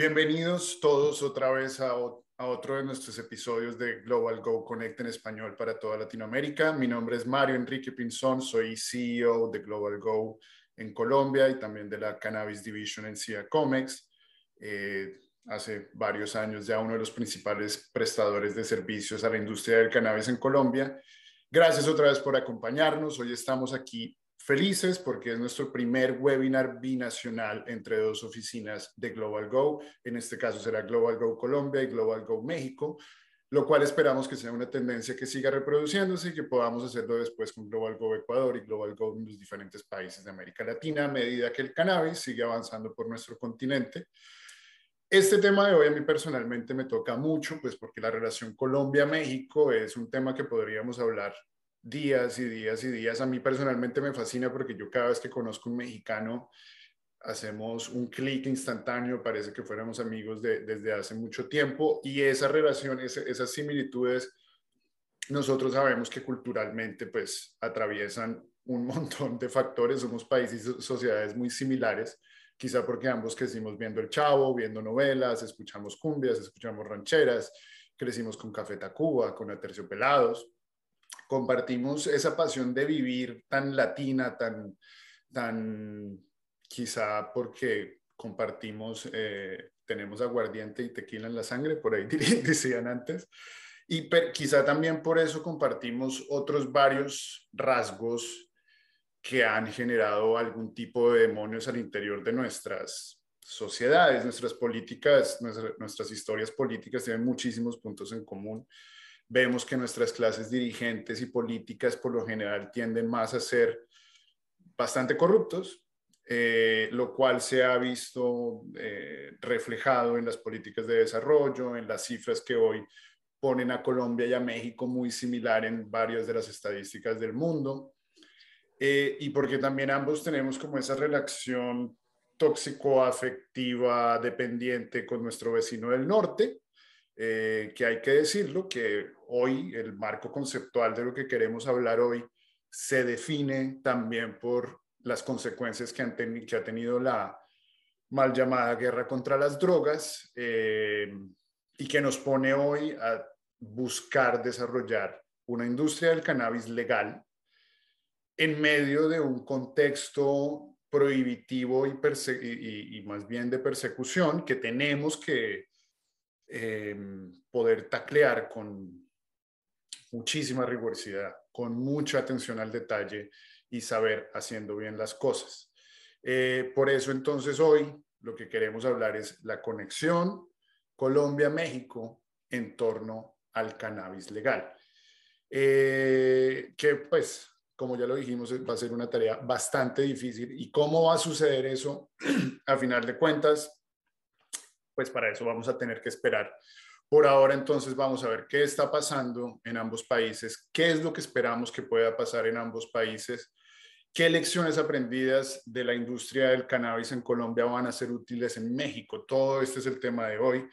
Bienvenidos todos otra vez a, otro de nuestros episodios de Global Go Connect en español para toda Latinoamérica. Mi nombre es Mario Enrique Pinzón, soy CEO de Global Go en Colombia y también de la Cannabis Division en CIA Comex. Eh, hace varios años ya uno de los principales prestadores de servicios a la industria del cannabis en Colombia. Gracias otra vez por acompañarnos. Hoy estamos aquí felices porque es nuestro primer webinar binacional entre dos oficinas de Global Go. En este caso será Global Go Colombia y Global Go México, lo cual esperamos que sea una tendencia que siga reproduciéndose y que podamos hacerlo después con Global Go Ecuador y Global Go en los diferentes países de América Latina a medida que el cannabis sigue avanzando por nuestro continente. Este tema de hoy a mí personalmente me toca mucho, pues porque la relación Colombia-México es un tema que podríamos hablar días y días y días. A mí personalmente me fascina porque yo cada vez que conozco un mexicano hacemos un clic instantáneo, parece que fuéramos amigos desde hace mucho tiempo y esa relación, esas similitudes, nosotros sabemos que culturalmente pues atraviesan un montón de factores, somos países y sociedades muy similares, quizá porque ambos crecimos viendo el chavo, viendo novelas, escuchamos cumbias, escuchamos rancheras, crecimos con Café Tacuba, con Aterciopelados, compartimos esa pasión de vivir tan latina, tan, tan quizá porque compartimos, eh, tenemos aguardiente y tequila en la sangre, por ahí decían antes, y quizá también por eso compartimos otros varios rasgos que han generado algún tipo de demonios al interior de nuestras sociedades, nuestras políticas, nuestras historias políticas tienen muchísimos puntos en común vemos que nuestras clases dirigentes y políticas por lo general tienden más a ser bastante corruptos, eh, lo cual se ha visto eh, reflejado en las políticas de desarrollo, en las cifras que hoy ponen a Colombia y a México muy similar en varias de las estadísticas del mundo, eh, y porque también ambos tenemos como esa relación tóxico-afectiva dependiente con nuestro vecino del norte, eh, que hay que decirlo, que hoy el marco conceptual de lo que queremos hablar hoy se define también por las consecuencias que, ha tenido la mal llamada guerra contra las drogas eh, y que nos pone hoy a buscar desarrollar una industria del cannabis legal en medio de un contexto prohibitivo y más bien de persecución que tenemos que Em, poder taclear con muchísima rigurosidad, con mucha atención al detalle y saber haciendo bien las cosas. Eh, por eso entonces hoy lo que queremos hablar es la conexión Colombia-México en torno al cannabis legal. Eh, que pues, como ya lo dijimos, va a ser una tarea bastante difícil. ¿Y cómo va a suceder eso? a final de cuentas, pues para eso vamos a tener que esperar. Por ahora entonces vamos a ver qué está pasando en ambos países, qué es lo que esperamos que pueda pasar en ambos países, qué lecciones aprendidas de la industria del cannabis en Colombia van a ser útiles en México. Todo este es el tema de hoy.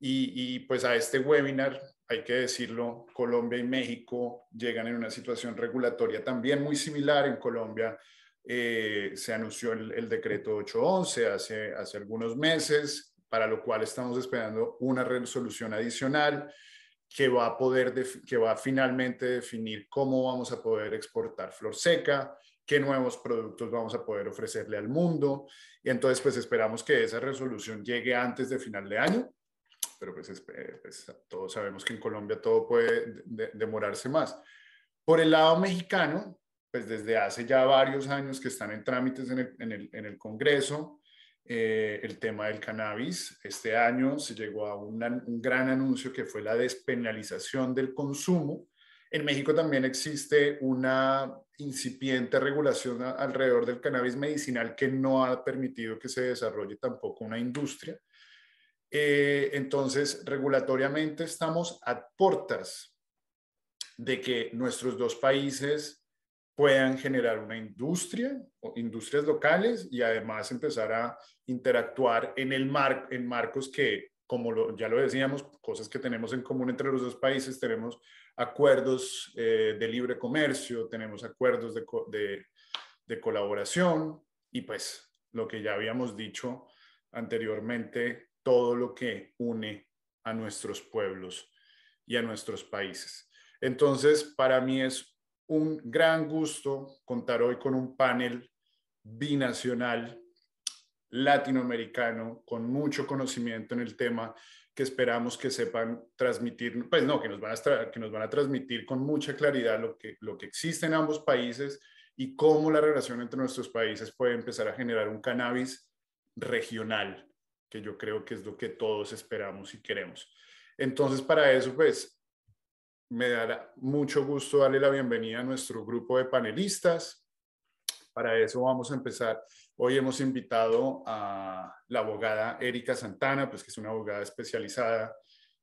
Y, pues a este webinar, hay que decirlo, Colombia y México llegan en una situación regulatoria también muy similar. En Colombia eh, se anunció el, el, decreto 811 hace, hace algunos meses para lo cual estamos esperando una resolución adicional que va a poder, que va a finalmente definir cómo vamos a poder exportar flor seca, qué nuevos productos vamos a poder ofrecerle al mundo. Y entonces, pues esperamos que esa resolución llegue antes de final de año, pero pues, pues todos sabemos que en Colombia todo puede demorarse más. Por el lado mexicano, pues desde hace ya varios años que están en trámites en el, en el, en el Congreso, eh, el tema del cannabis. Este año se llegó a un gran anuncio que fue la despenalización del consumo. En México también existe una incipiente regulación alrededor del cannabis medicinal que no ha permitido que se desarrolle tampoco una industria. Eh, entonces, regulatoriamente estamos a puertas de que nuestros dos países puedan generar una industria o industrias locales y además empezar a interactuar en, el mar, en marcos que, como ya lo decíamos, cosas que tenemos en común entre los dos países, tenemos acuerdos eh, de libre comercio, tenemos acuerdos de, de, de colaboración y pues lo que ya habíamos dicho anteriormente, todo lo que une a nuestros pueblos y a nuestros países. Entonces, para mí es un gran gusto contar hoy con un panel binacional latinoamericano con mucho conocimiento en el tema que esperamos que sepan transmitir, pues no, que nos van a, que nos van a transmitir con mucha claridad lo que, lo que existe en ambos países y cómo la relación entre nuestros países puede empezar a generar un cannabis regional, que yo creo que es lo que todos esperamos y queremos. Entonces, para eso, pues, me dará mucho gusto darle la bienvenida a nuestro grupo de panelistas. Para eso vamos a empezar. Hoy hemos invitado a la abogada Erika Santana, pues que es una abogada especializada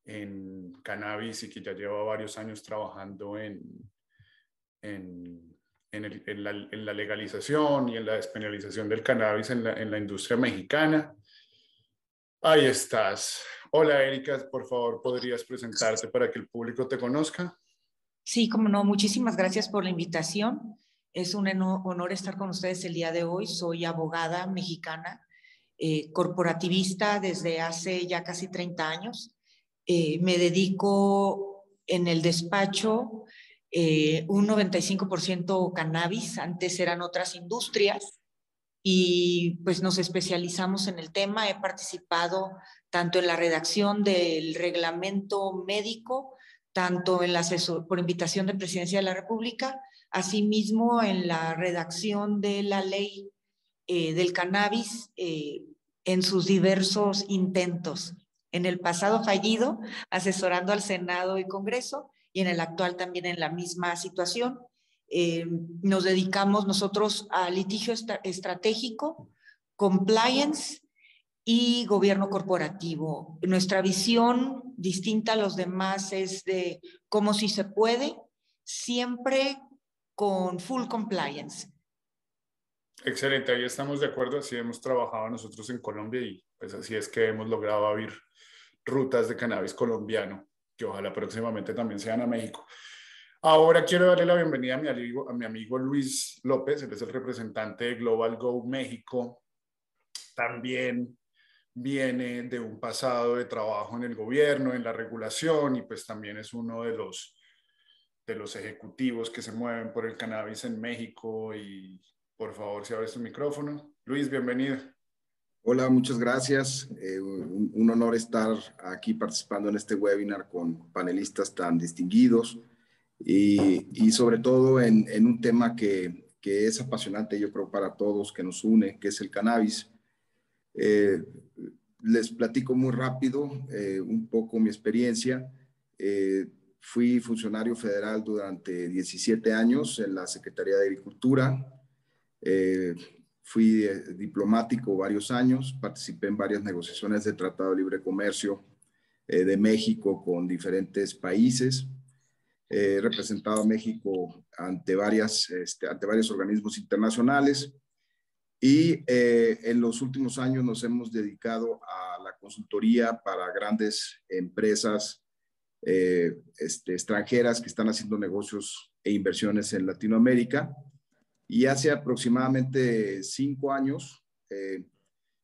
en cannabis y que ya lleva varios años trabajando en, en, la, legalización y en la despenalización del cannabis en la, la industria mexicana. Ahí estás. Hola Erika, por favor, ¿podrías presentarte para que el público te conozca? Sí, como no, muchísimas gracias por la invitación. Es un honor estar con ustedes el día de hoy. Soy abogada mexicana, eh, corporativista desde hace ya casi 30 años. Eh, me dedico en el despacho eh, un 95% cannabis, antes eran otras industrias y pues nos especializamos en el tema. He participado tanto en la redacción del reglamento médico, tanto en la asesor, por invitación de Presidencia de la República, asimismo en la redacción de la ley eh, del cannabis eh, en sus diversos intentos. En el pasado fallido, asesorando al Senado y Congreso, y en el actual también en la misma situación. Eh, nos dedicamos nosotros a litigio estratégico, compliance y gobierno corporativo. Nuestra visión, distinta a los demás, es de cómo si se puede, siempre con full compliance. Excelente, ahí estamos de acuerdo, así hemos trabajado nosotros en Colombia y pues así es que hemos logrado abrir rutas de cannabis colombiano, que ojalá próximamente también sean a México. Ahora quiero darle la bienvenida a mi, amigo, a mi amigo Luis López, él es el representante de Global Go México. También viene de un pasado de trabajo en el gobierno, en la regulación y pues también es uno de los, de los ejecutivos que se mueven por el cannabis en México y por favor si abres tu micrófono. Luis, bienvenido. Hola, muchas gracias. Eh, un, un, honor estar aquí participando en este webinar con panelistas tan distinguidos y, sobre todo en, un tema que, es apasionante, yo creo, para todos, que nos une, que es el cannabis. Eh, les platico muy rápido eh, un poco mi experiencia. Eh, fui funcionario federal durante 17 años en la Secretaría de Agricultura. fui diplomático varios años, participé en varias negociaciones de Tratado de Libre Comercio de México con diferentes países he representado a México ante, varias, este, ante varios organismos internacionales y eh, en los últimos años nos hemos dedicado a la consultoría para grandes empresas eh, este, extranjeras que están haciendo negocios e inversiones en Latinoamérica. Y hace aproximadamente cinco años eh,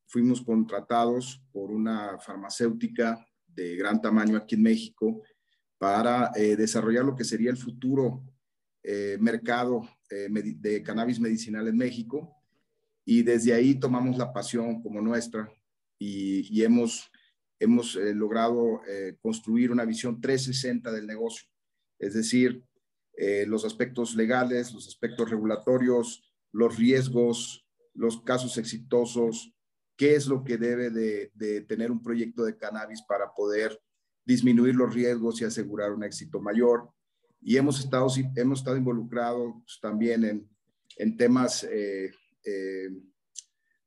fuimos contratados por una farmacéutica de gran tamaño aquí en México para eh, desarrollar lo que sería el futuro eh, mercado eh, de cannabis medicinal en México. Y desde ahí tomamos la pasión como nuestra y, hemos, hemos logrado construir una visión 360 del negocio. Es decir, los aspectos legales, los aspectos regulatorios, los riesgos, los casos exitosos, qué es lo que debe de, de tener un proyecto de cannabis para poder disminuir los riesgos y asegurar un éxito mayor. Y hemos estado, hemos estado involucrados también en, en temas eh, eh,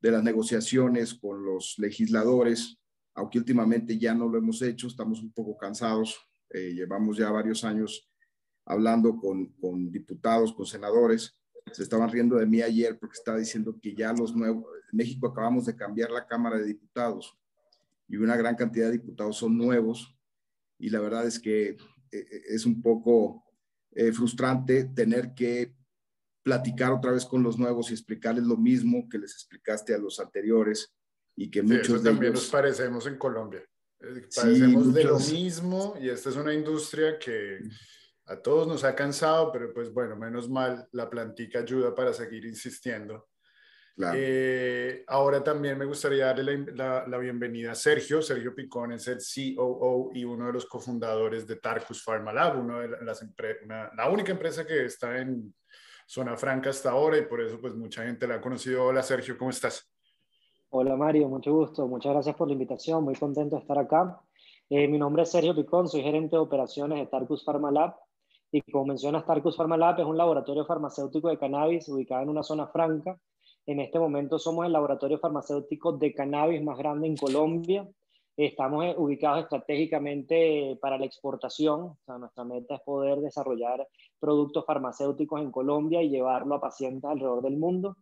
de las negociaciones con los legisladores, aunque últimamente ya no lo hemos hecho, estamos un poco cansados, eh, llevamos ya varios años hablando con, con, diputados, con senadores, se estaban riendo de mí ayer porque estaba diciendo que ya los nuevos, en México acabamos de cambiar la Cámara de Diputados y una gran cantidad de diputados son nuevos y la verdad es que eh, eh, es un poco eh, frustrante tener que platicar otra vez con los nuevos y explicarles lo mismo que les explicaste a los anteriores y que muchos de también nos parecemos en Colombia. Parecemos de lo mismo y esta es una industria que a todos nos ha cansado, pero pues bueno, menos mal, la plantica ayuda para seguir insistiendo. Eh, ahora también me gustaría darle la, la, bienvenida a Sergio. Sergio Picón es el COO y uno de los cofundadores de Tarkus Pharma Lab, uno de las la única empresa que está en zona franca hasta ahora y por eso pues mucha gente la ha conocido. Hola Sergio, ¿cómo estás? Hola Mario, mucho gusto. Muchas gracias por la invitación. Muy contento de estar acá. Eh, mi nombre es Sergio Picón, soy gerente de operaciones de Tarkus Pharma Lab. Y como mencionas, Tarkus Pharma Lab es un laboratorio farmacéutico de cannabis ubicado en una zona franca en este momento somos el laboratorio farmacéutico de cannabis más grande en Colombia. Estamos eh, ubicados estratégicamente para la exportación. nuestra meta es poder desarrollar productos farmacéuticos en Colombia y llevarlo a pacientes alrededor del mundo.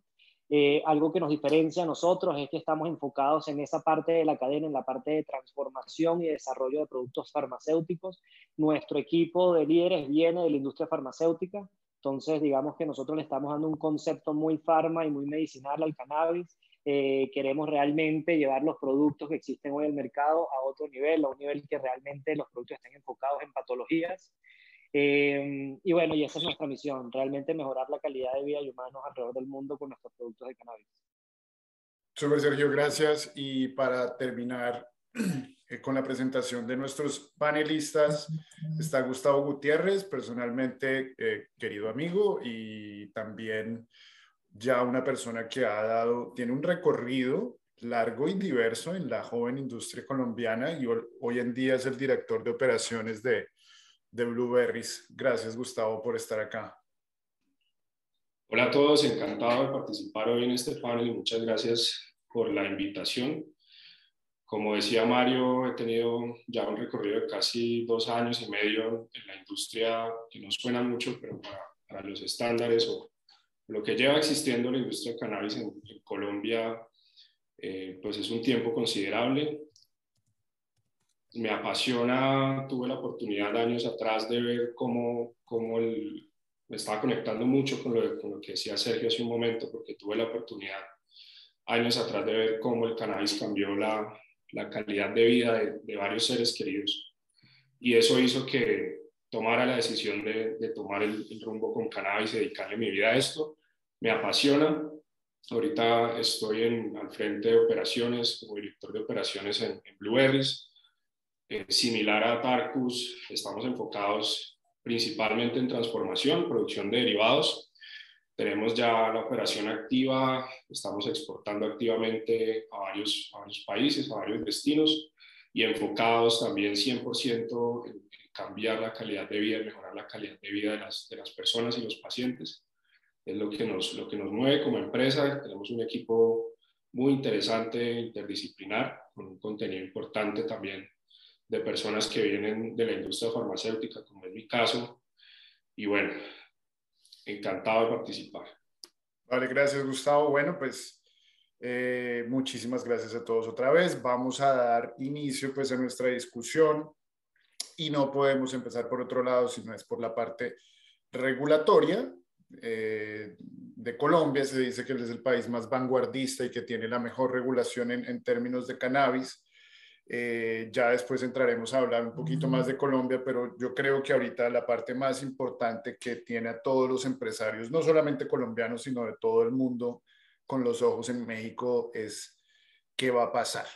Eh, algo que nos diferencia a nosotros es que estamos enfocados en esa parte de la cadena, en la parte de transformación y desarrollo de productos farmacéuticos. Nuestro equipo de líderes viene de la industria farmacéutica. Entonces, digamos que nosotros le estamos dando un concepto muy farma y muy medicinal al cannabis. Eh, queremos realmente llevar los productos que existen hoy en el mercado a otro nivel, a un nivel que realmente los productos estén enfocados en patologías. Eh, y bueno, y esa es nuestra misión, realmente mejorar la calidad de vida de humanos alrededor del mundo con nuestros productos de cannabis. Super Sergio, gracias. Y para terminar, Eh, con la presentación de nuestros panelistas. Está Gustavo Gutiérrez, personalmente eh, querido amigo y también ya una persona que ha dado, tiene un recorrido largo y diverso en la joven industria colombiana y hoy en día es el director de operaciones de, de Blueberries. Gracias Gustavo por estar acá. Hola a todos, encantado de participar hoy en este panel y muchas gracias por la invitación. Como decía Mario, he tenido ya un recorrido de casi dos años y medio en la industria que no suena mucho, pero para, los estándares o lo que lleva existiendo la industria de cannabis en, Colombia, eh, pues es un tiempo considerable. Me apasiona, tuve la oportunidad años atrás de ver cómo, cómo el, me estaba conectando mucho con lo, con lo que decía Sergio hace un momento, porque tuve la oportunidad años atrás de ver cómo el cannabis cambió la, la calidad de vida de, varios seres queridos. Y eso hizo que tomara la decisión de, tomar el, rumbo con cannabis y dedicarle mi vida a esto. Me apasiona. Ahorita estoy en, al frente de operaciones, como director de operaciones en, en Blueberries. Eh, similar a Tarkus, estamos enfocados principalmente en transformación, producción de derivados tenemos ya la operación activa, estamos exportando activamente a varios, a varios países, a varios destinos y enfocados también 100% en, cambiar la calidad de vida, mejorar la calidad de vida de las, de las personas y los pacientes. Es lo que, nos, lo que nos mueve como empresa. Tenemos un equipo muy interesante, interdisciplinar, con un contenido importante también de personas que vienen de la industria farmacéutica, como es mi caso. Y bueno, encantado de participar. Vale, gracias Gustavo. Bueno, pues eh, muchísimas gracias a todos otra vez. Vamos a dar inicio pues a nuestra discusión y no podemos empezar por otro lado si no es por la parte regulatoria. Eh, de Colombia se dice que es el país más vanguardista y que tiene la mejor regulación en, en términos de cannabis. Eh, ya después entraremos a hablar un poquito más de Colombia, pero yo creo que ahorita la parte más importante que tiene a todos los empresarios, no solamente colombianos, sino de todo el mundo, con los ojos en México, es qué va a pasar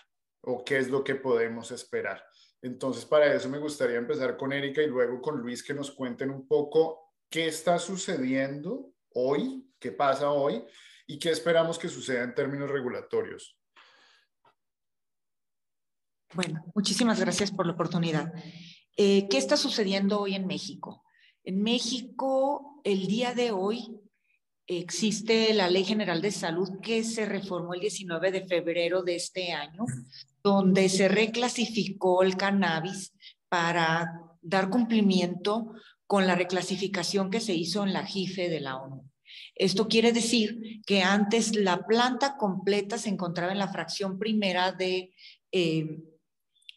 o qué es lo que podemos esperar. Entonces, para eso me gustaría empezar con Erika y luego con Luis, que nos cuenten un poco qué está sucediendo hoy, qué pasa hoy y qué esperamos que suceda en términos regulatorios. Bueno, muchísimas gracias por la oportunidad. Eh, ¿Qué está sucediendo hoy en México? En México, el día de hoy, existe la Ley General de Salud que se reformó el 19 de febrero de este año, donde se reclasificó el cannabis para dar cumplimiento con la reclasificación que se hizo en la JIFE de la ONU. Esto quiere decir que antes la planta completa se encontraba en la fracción primera de eh,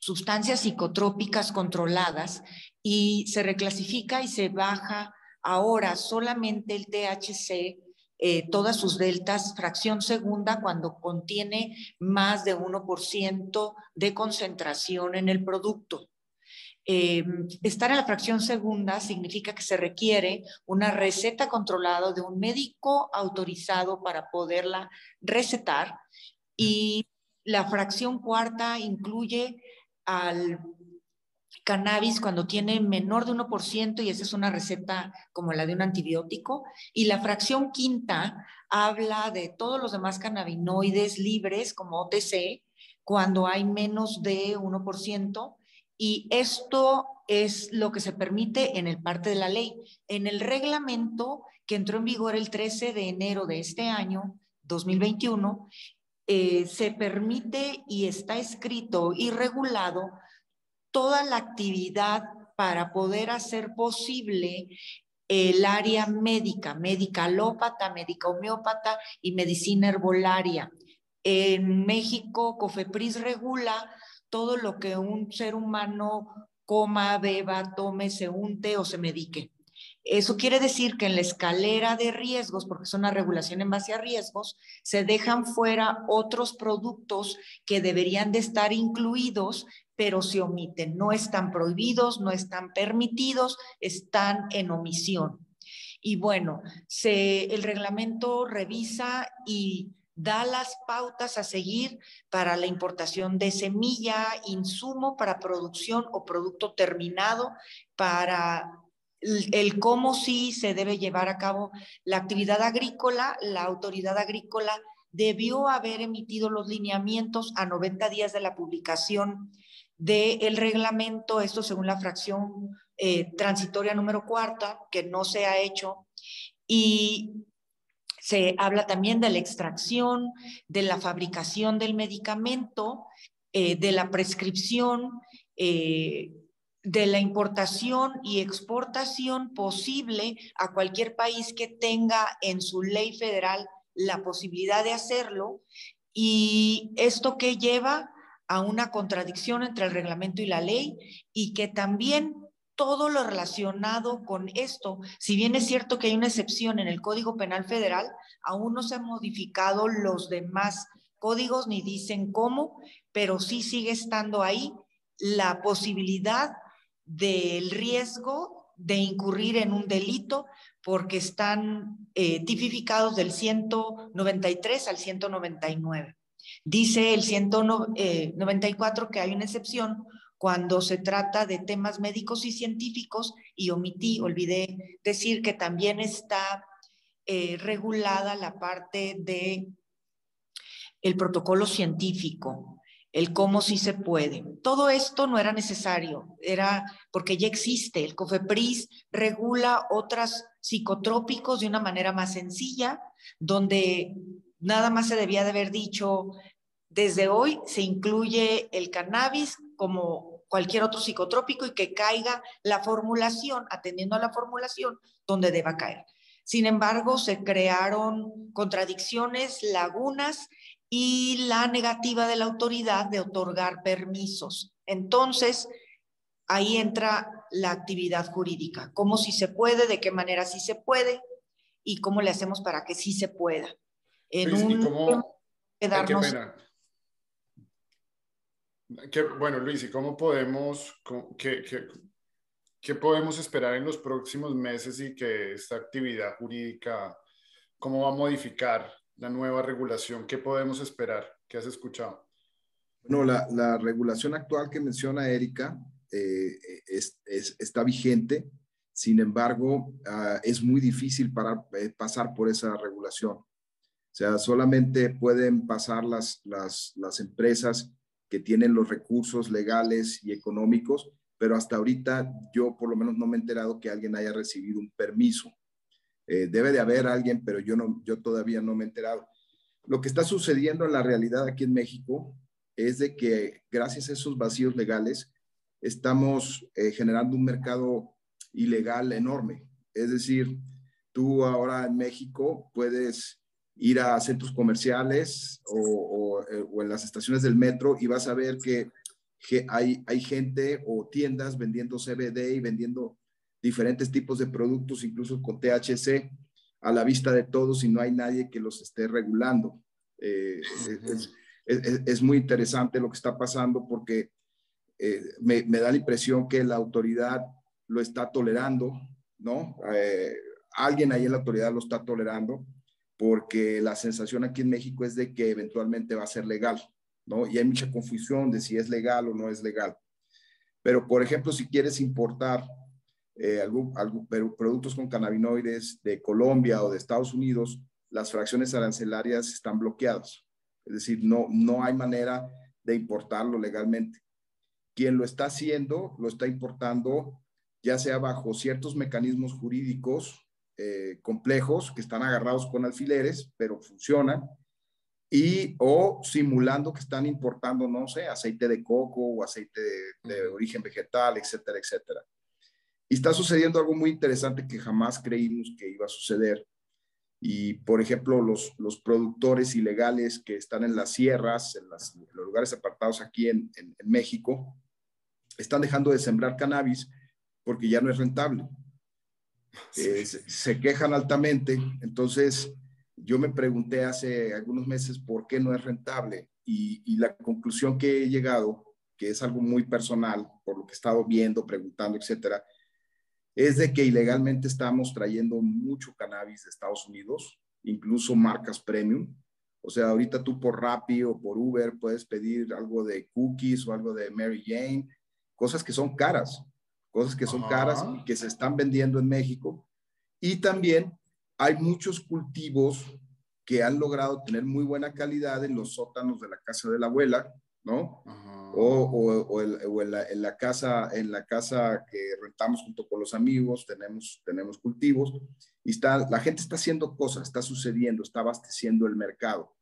sustancias psicotrópicas controladas y se reclasifica y se baja ahora solamente el THC eh, todas sus deltas, fracción segunda cuando contiene más de 1% de concentración en el producto. Eh, estar en la fracción segunda significa que se requiere una receta controlada de un médico autorizado para poderla recetar y la fracción cuarta incluye al cannabis cuando tiene menor de 1% y esa es una receta como la de un antibiótico. Y la fracción quinta habla de todos los demás cannabinoides libres como OTC cuando hay menos de 1%. Y esto es lo que se permite en el parte de la ley. En el reglamento que entró en vigor el 13 de enero de este año, 2021, eh, se permite y está escrito y regulado toda la actividad para poder hacer posible el área médica, médica alópata, médica homeópata y medicina herbolaria. En México, COFEPRIS regula todo lo que un ser humano coma, beba, tome, se unte o se medique. Eso quiere decir que en la escalera de riesgos, porque es una regulación en base a riesgos, se dejan fuera otros productos que deberían de estar incluidos pero se omiten, no están prohibidos, no están permitidos, están en omisión. Y bueno, el reglamento revisa y da las pautas a seguir para la importación de semilla, insumo para producción o producto terminado, para el, cómo sí se debe llevar a cabo la actividad agrícola, la autoridad agrícola debió haber emitido los lineamientos a 90 días de la publicación del reglamento, esto según la fracción eh, transitoria número cuarta, que no se ha hecho, y se habla también de la extracción, de la fabricación del medicamento, eh, de la prescripción, eh, de la importación y exportación posible a cualquier país que tenga en su ley federal la posibilidad de hacerlo. Y esto que lleva a una contradicción entre el reglamento y la ley y que también todo lo relacionado con esto, si bien es cierto que hay una excepción en el Código Penal Federal, aún no se han modificado los demás códigos ni dicen cómo, pero sí sigue estando ahí la posibilidad del riesgo de incurrir en un delito porque están eh, tipificados del 193 al 199. Dice el 194 eh, que hay una excepción cuando se trata de temas médicos y científicos y omití, olvidé decir que también está eh, regulada la parte de el protocolo científico, el cómo sí se puede. Todo esto no era necesario, era porque ya existe. El COFEPRIS regula otros psicotrópicos de una manera más sencilla, donde nada más se debía de haber dicho, desde hoy se incluye el cannabis como cualquier otro psicotrópico y que caiga la formulación, atendiendo a la formulación donde deba caer. Sin embargo, se crearon contradicciones, lagunas y la negativa de la autoridad de otorgar permisos. Entonces, ahí entra la actividad jurídica, cómo sí se puede, de qué manera sí se puede y cómo le hacemos para que sí se pueda. En Luis, un... cómo, qué bueno, Luis, ¿y cómo podemos, qué, podemos esperar en los próximos meses y que esta actividad jurídica, cómo va a modificar la nueva regulación? ¿Qué podemos esperar? ¿Qué has escuchado? Bueno, la, la regulación actual que menciona Erika eh, es, está vigente. Sin embargo, uh, es muy difícil para, eh, pasar por esa regulación. O sea, solamente pueden pasar las, las, las empresas que tienen los recursos legales y económicos, pero hasta ahorita yo por lo menos no me he enterado que alguien haya recibido un permiso. Eh, debe de haber alguien, pero yo, no, yo todavía no me he enterado. Lo que está sucediendo en la realidad aquí en México es de que gracias a esos vacíos legales estamos eh, generando un mercado ilegal enorme. Es decir, tú ahora en México puedes ir a centros comerciales o, eh, en las estaciones del metro y vas a ver que, que hay, hay gente o tiendas vendiendo CBD y vendiendo diferentes tipos de productos, incluso con THC, a la vista de todos y no hay nadie que los esté regulando. Eh, es, muy interesante lo que está pasando porque eh, me, da la impresión que la autoridad lo está tolerando, ¿no? Eh, alguien ahí en la autoridad lo está tolerando porque la sensación aquí en México es de que eventualmente va a ser legal, ¿no? Y hay mucha confusión de si es legal o no es legal. Pero, por ejemplo, si quieres importar eh, algún, productos con cannabinoides de Colombia o de Estados Unidos, las fracciones arancelarias están bloqueadas. Es decir, no, no hay manera de importarlo legalmente. Quien lo está haciendo, lo está importando ya sea bajo ciertos mecanismos jurídicos eh, complejos que están agarrados con alfileres, pero funcionan, y o simulando que están importando, no sé, aceite de coco o aceite de, de origen vegetal, etcétera, etcétera. Y está sucediendo algo muy interesante que jamás creímos que iba a suceder. Y, por ejemplo, los, los productores ilegales que están en las sierras, en, los lugares apartados aquí en, en, México, están dejando de sembrar cannabis porque ya no es rentable. Eh, se, quejan altamente. Entonces, yo me pregunté hace algunos meses por qué no es rentable. Y, y, la conclusión que he llegado, que es algo muy personal, por lo que he estado viendo, preguntando, etcétera, es de que ilegalmente estamos trayendo mucho cannabis de Estados Unidos, incluso marcas premium. O sea, ahorita tú por Rappi o por Uber puedes pedir algo de cookies o algo de Mary Jane, cosas que son caras, cosas que son caras y que se están vendiendo en México. Y también hay muchos cultivos que han logrado tener muy buena calidad en los sótanos de la casa de la abuela, ¿no? O, o, en, la, casa, en la casa que rentamos junto con los amigos, tenemos, tenemos cultivos y está, la gente está haciendo cosas, está sucediendo, está abasteciendo el mercado.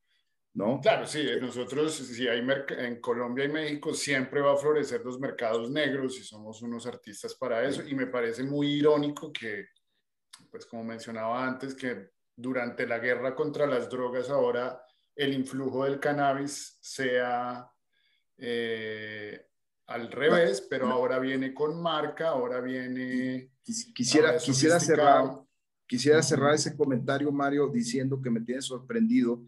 ¿No? Claro, sí, nosotros, si hay en Colombia y México, siempre va a florecer los mercados negros y somos unos artistas para eso. Y me parece muy irónico que, pues como mencionaba antes, que durante la guerra contra las drogas ahora el influjo del cannabis sea eh, al revés, pero ahora viene con marca, ahora viene... Quisiera, quisiera, cerrar, quisiera cerrar ese comentario, Mario, diciendo que me tiene sorprendido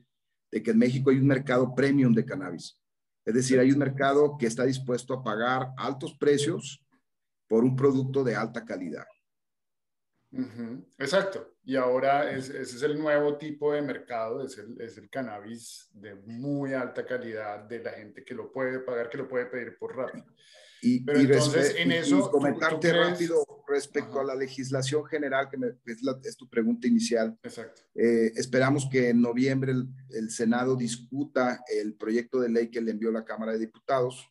de que en México hay un mercado premium de cannabis. Es decir, hay un mercado que está dispuesto a pagar altos precios por un producto de alta calidad. Exacto. Y ahora ese es el nuevo tipo de mercado, es el, es el, cannabis de muy alta calidad, de la gente que lo puede pagar, que lo puede pedir por rápido. Y, Pero entonces, en eso... comentarte rápido respecto a la legislación general, que es, tu pregunta inicial. Exacto. Eh, esperamos que en noviembre el, el, Senado discuta el proyecto de ley que le envió la Cámara de Diputados.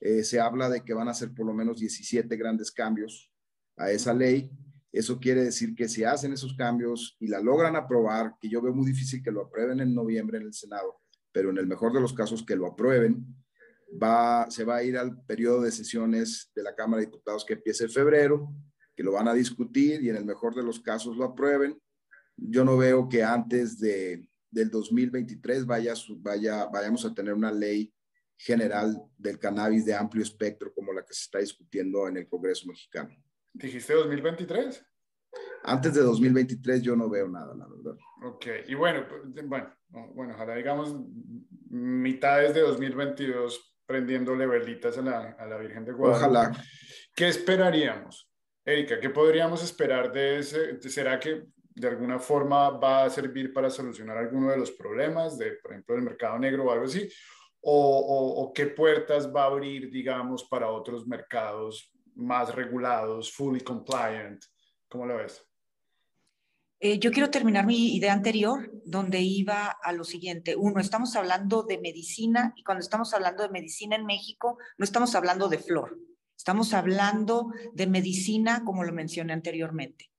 Eh, se habla de que van a ser por lo menos 17 grandes cambios a esa ley eso quiere decir que si hacen esos cambios y la logran aprobar, que yo veo muy difícil que lo aprueben en noviembre en el Senado, pero en el mejor de los casos que lo aprueben, va, se va a ir al periodo de sesiones de la Cámara de Diputados que empieza en febrero, que lo van a discutir y en el mejor de los casos lo aprueben. Yo no veo que antes de, del 2023 vaya, vaya, vayamos a tener una ley general del cannabis de amplio espectro como la que se está discutiendo en el Congreso mexicano. ¿Dijiste 2023? Antes de 2023 yo no veo nada, la verdad. Ok, y bueno, pues, bueno, bueno, ojalá digamos mitades de 2022 prendiéndole velitas a la, a la Virgen de Guadalupe. Ojalá. ¿Qué esperaríamos? Erika, ¿qué podríamos esperar de ese? ¿Será que de alguna forma va a servir para solucionar alguno de los problemas, de, por ejemplo, del mercado negro o algo así? O, o, o, qué puertas va a abrir, digamos, para otros mercados más regulados, fully compliant. ¿Cómo lo ves? Eh, yo quiero terminar mi idea anterior, donde iba a lo siguiente. Uno, estamos hablando de medicina y cuando estamos hablando de medicina en México, no estamos hablando de flor, estamos hablando de medicina, como lo mencioné anteriormente.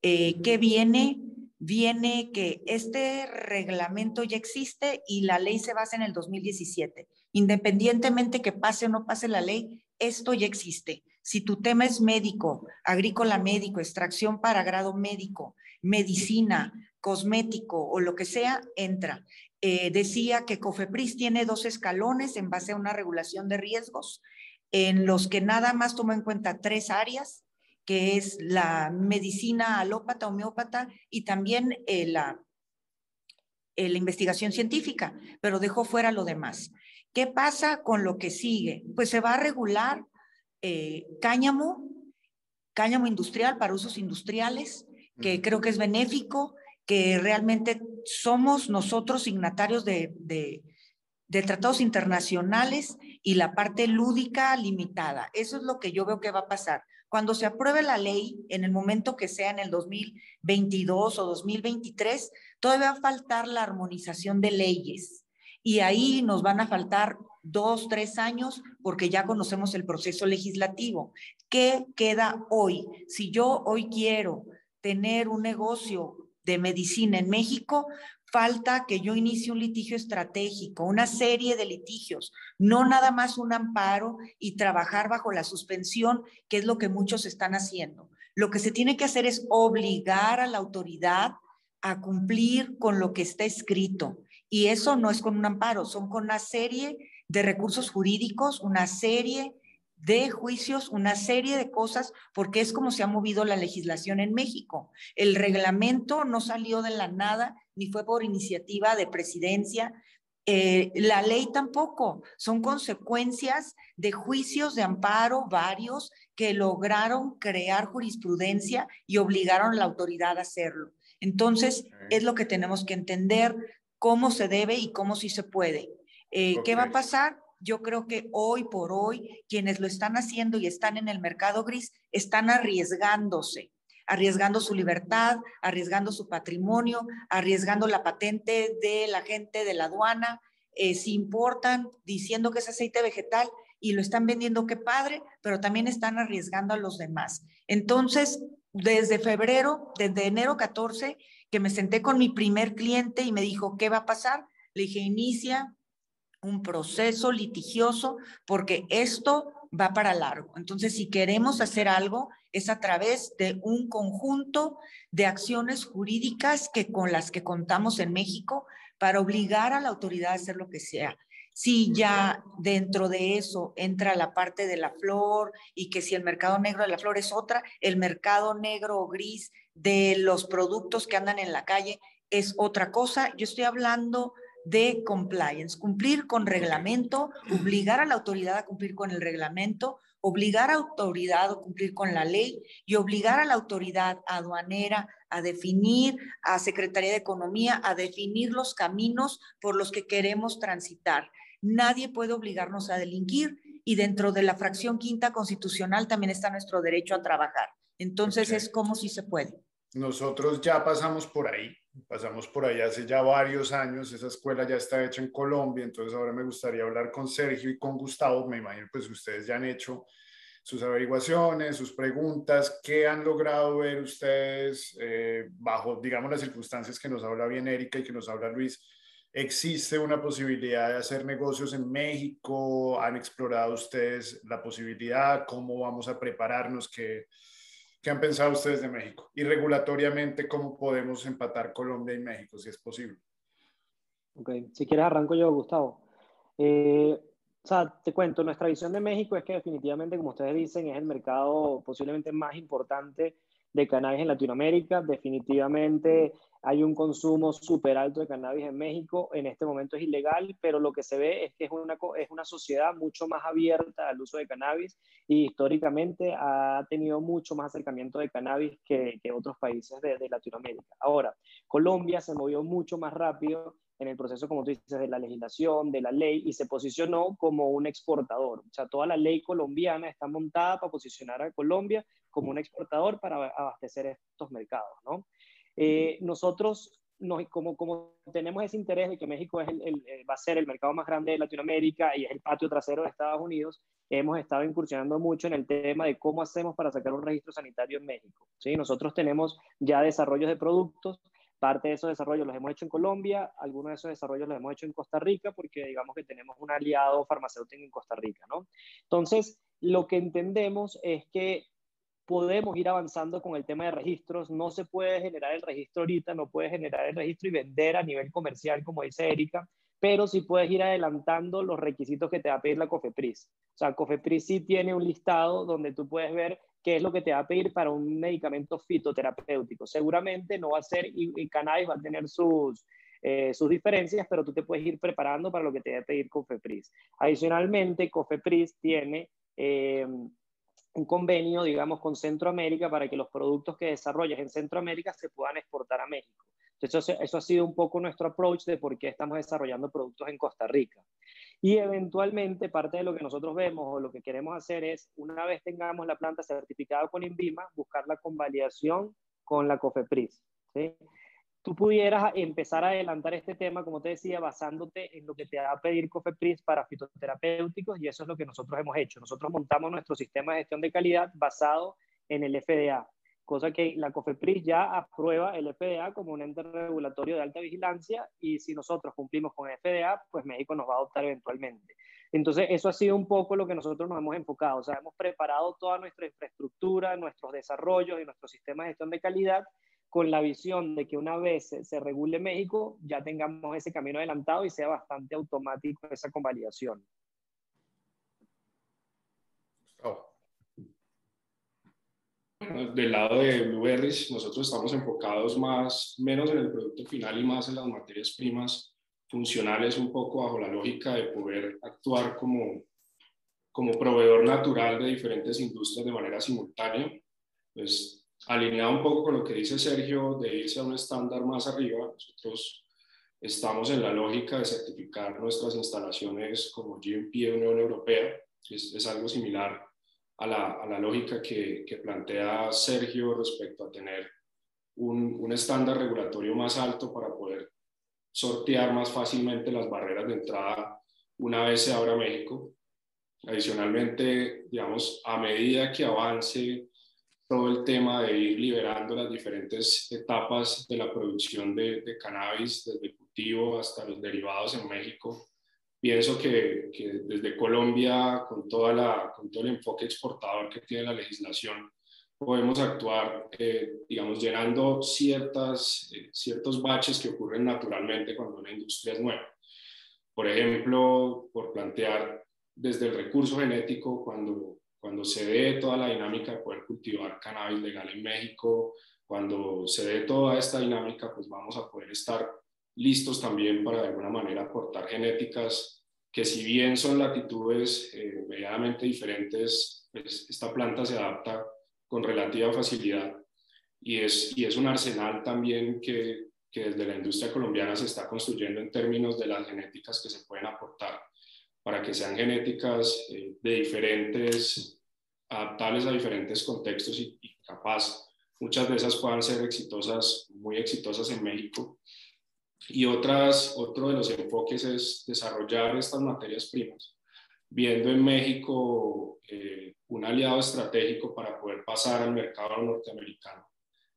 Eh, ¿Qué viene? Viene que este reglamento ya existe y la ley se basa en el 2017. Independientemente que pase o no pase la ley, esto ya existe. Si tu tema es médico, agrícola médico, extracción para grado médico, medicina, cosmético o lo que sea, entra. Eh, decía que COFEPRIS tiene dos escalones en base a una regulación de riesgos en los que nada más toma en cuenta tres áreas que es la medicina alópata, homeópata y también eh, eh, la investigación científica, pero dejó fuera lo demás. ¿Qué pasa con lo que sigue? Pues se va a regular eh, cáñamo, cáñamo industrial para usos industriales, que creo que es benéfico, que realmente somos nosotros signatarios de, de, de, tratados internacionales y la parte lúdica limitada. Eso es lo que yo veo que va a pasar. Cuando se apruebe la ley, en el momento que sea en el 2022 o 2023, todavía va a faltar la armonización de leyes. Y ahí nos van a faltar dos, tres años porque ya conocemos el proceso legislativo. ¿Qué queda hoy? Si yo hoy quiero tener un negocio de medicina en México, falta que yo inicie un litigio estratégico, una serie de litigios, no nada más un amparo y trabajar bajo la suspensión, que es lo que muchos están haciendo. Lo que se tiene que hacer es obligar a la autoridad a cumplir con lo que está escrito. Y eso no es con un amparo, son con una serie de recursos jurídicos, una serie de juicios, una serie de cosas, porque es como se ha movido la legislación en México. El reglamento no salió de la nada, ni fue por iniciativa de presidencia. Eh, la ley tampoco, son consecuencias de juicios de amparo varios que lograron crear jurisprudencia y obligaron a la autoridad a hacerlo. Entonces, es lo que tenemos que entender, cómo se debe y cómo sí se puede. Eh, ¿Qué va a pasar? yo creo que hoy por hoy quienes lo están haciendo y están en el mercado gris están arriesgándose, arriesgando su libertad, arriesgando su patrimonio, arriesgando la patente de la gente de la aduana, eh, si importan diciendo que es aceite vegetal y lo están vendiendo, qué padre, pero también están arriesgando a los demás. Entonces, desde febrero, desde enero 14, que me senté con mi primer cliente y me dijo, ¿qué va a pasar? Le dije, inicia un proceso litigioso porque esto va para largo. Entonces, si queremos hacer algo, es a través de un conjunto de acciones jurídicas que con las que contamos en México para obligar a la autoridad a hacer lo que sea. Si ya dentro de eso entra la parte de la flor y que si el mercado negro de la flor es otra, el mercado negro o gris de los productos que andan en la calle es otra cosa. Yo estoy hablando de compliance, cumplir con reglamento, obligar a la autoridad a cumplir con el reglamento, obligar a autoridad a cumplir con la ley y obligar a la autoridad aduanera a definir, a Secretaría de Economía a definir los caminos por los que queremos transitar. Nadie puede obligarnos a delinquir y dentro de la fracción quinta constitucional también está nuestro derecho a trabajar. Entonces es como si se puede. Nosotros ya pasamos por ahí pasamos por ahí hace ya varios años, esa escuela ya está hecha en Colombia, entonces ahora me gustaría hablar con Sergio y con Gustavo, me imagino pues ustedes ya han hecho sus averiguaciones, sus preguntas, qué han logrado ver ustedes eh, bajo, digamos, las circunstancias que nos habla bien Erika y que nos habla Luis. ¿Existe una posibilidad de hacer negocios en México? ¿Han explorado ustedes la posibilidad? ¿Cómo vamos a prepararnos? ¿Qué, ¿Qué han pensado ustedes de México? Y regulatoriamente, ¿cómo podemos empatar Colombia y México, si es posible? Ok, si quieres arranco yo, Gustavo. Eh, o sea, te cuento, nuestra visión de México es que definitivamente, como ustedes dicen, es el mercado posiblemente más importante de cannabis en Latinoamérica. Definitivamente hay un consumo súper alto de cannabis en México. En este momento es ilegal, pero lo que se ve es que es una, es una sociedad mucho más abierta al uso de cannabis y históricamente ha tenido mucho más acercamiento de cannabis que, otros países de, de, Latinoamérica. Ahora, Colombia se movió mucho más rápido en el proceso, como tú dices, de la legislación, de la ley, y se posicionó como un exportador. O sea, toda la ley colombiana está montada para posicionar a Colombia como un exportador para abastecer estos mercados, ¿no? Eh, nosotros, como, como tenemos ese interés de que México es el, eh, va a ser el mercado más grande de Latinoamérica y es el patio trasero de Estados Unidos, hemos estado incursionando mucho en el tema de cómo hacemos para sacar un registro sanitario en México. ¿sí? Nosotros tenemos ya desarrollos de productos, parte de esos desarrollos los hemos hecho en Colombia, algunos de esos desarrollos los hemos hecho en Costa Rica, porque digamos que tenemos un aliado farmacéutico en Costa Rica, ¿no? Entonces, lo que entendemos es que podemos ir avanzando con el tema de registros. No se puede generar el registro ahorita, no puedes generar el registro y vender a nivel comercial, como dice Erika, pero sí puedes ir adelantando los requisitos que te va a pedir la COFEPRIS. O sea, COFEPRIS sí tiene un listado donde tú puedes ver qué es lo que te va a pedir para un medicamento fitoterapéutico. Seguramente no va a ser, y, cannabis va a tener sus, eh, sus diferencias, pero tú te puedes ir preparando para lo que te va a pedir Cofepris. Adicionalmente, Cofepris tiene eh, un convenio, digamos, con Centroamérica para que los productos que desarrolles en Centroamérica se puedan exportar a México. Entonces, eso, ha sido un poco nuestro approach de por qué estamos desarrollando productos en Costa Rica. Y eventualmente, parte de lo que nosotros vemos o lo que queremos hacer es, una vez tengamos la planta certificada con INVIMA, buscar la convalidación con la COFEPRIS. ¿sí? Tú pudieras empezar a adelantar este tema, como te decía, basándote en lo que te va a pedir COFEPRIS para fitoterapéuticos, y eso es lo que nosotros hemos hecho. Nosotros montamos nuestro sistema de gestión de calidad basado en el FDA cosa que la COFEPRIS ya aprueba el FDA como un ente regulatorio de alta vigilancia y si nosotros cumplimos con el FDA, pues México nos va a adoptar eventualmente. Entonces, eso ha sido un poco lo que nosotros nos hemos enfocado, o sea, hemos preparado toda nuestra infraestructura, nuestros desarrollos y nuestro sistema de gestión de calidad con la visión de que una vez se, regule México, ya tengamos ese camino adelantado y sea bastante automático esa convalidación. del lado de Blueberries, nosotros estamos enfocados más, menos en el producto final y más en las materias primas funcionales, un poco bajo la lógica de poder actuar como, como proveedor natural de diferentes industrias de manera simultánea. Pues alineado un poco con lo que dice Sergio de irse a un estándar más arriba, nosotros estamos en la lógica de certificar nuestras instalaciones como GMP de Unión Europea, es, es algo similar a la, lógica que, plantea Sergio respecto a tener un, estándar regulatorio más alto para poder sortear más fácilmente las barreras de entrada una vez se abra México. Adicionalmente, digamos, a medida que avance todo el tema de ir liberando las diferentes etapas de la producción de, de cannabis, desde el cultivo hasta los derivados en México, pienso que, desde Colombia, con, toda la, con todo el enfoque exportador que tiene la legislación, podemos actuar, eh, digamos, llenando ciertas, eh, ciertos baches que ocurren naturalmente cuando una industria es nueva. Por ejemplo, por plantear desde el recurso genético, cuando, cuando se dé toda la dinámica de poder cultivar cannabis legal en México, cuando se dé toda esta dinámica, pues vamos a poder estar listos también para de alguna manera aportar genéticas que si bien son latitudes eh, medianamente diferentes, pues esta planta se adapta con relativa facilidad. Y es, y es un arsenal también que, que desde la industria colombiana se está construyendo en términos de las genéticas que se pueden aportar para que sean genéticas eh, de diferentes, adaptables a diferentes contextos y, capaz muchas de esas puedan ser exitosas, muy exitosas en México y otras, otro de los enfoques es desarrollar estas materias primas, viendo en México eh, un aliado estratégico para poder pasar al mercado norteamericano.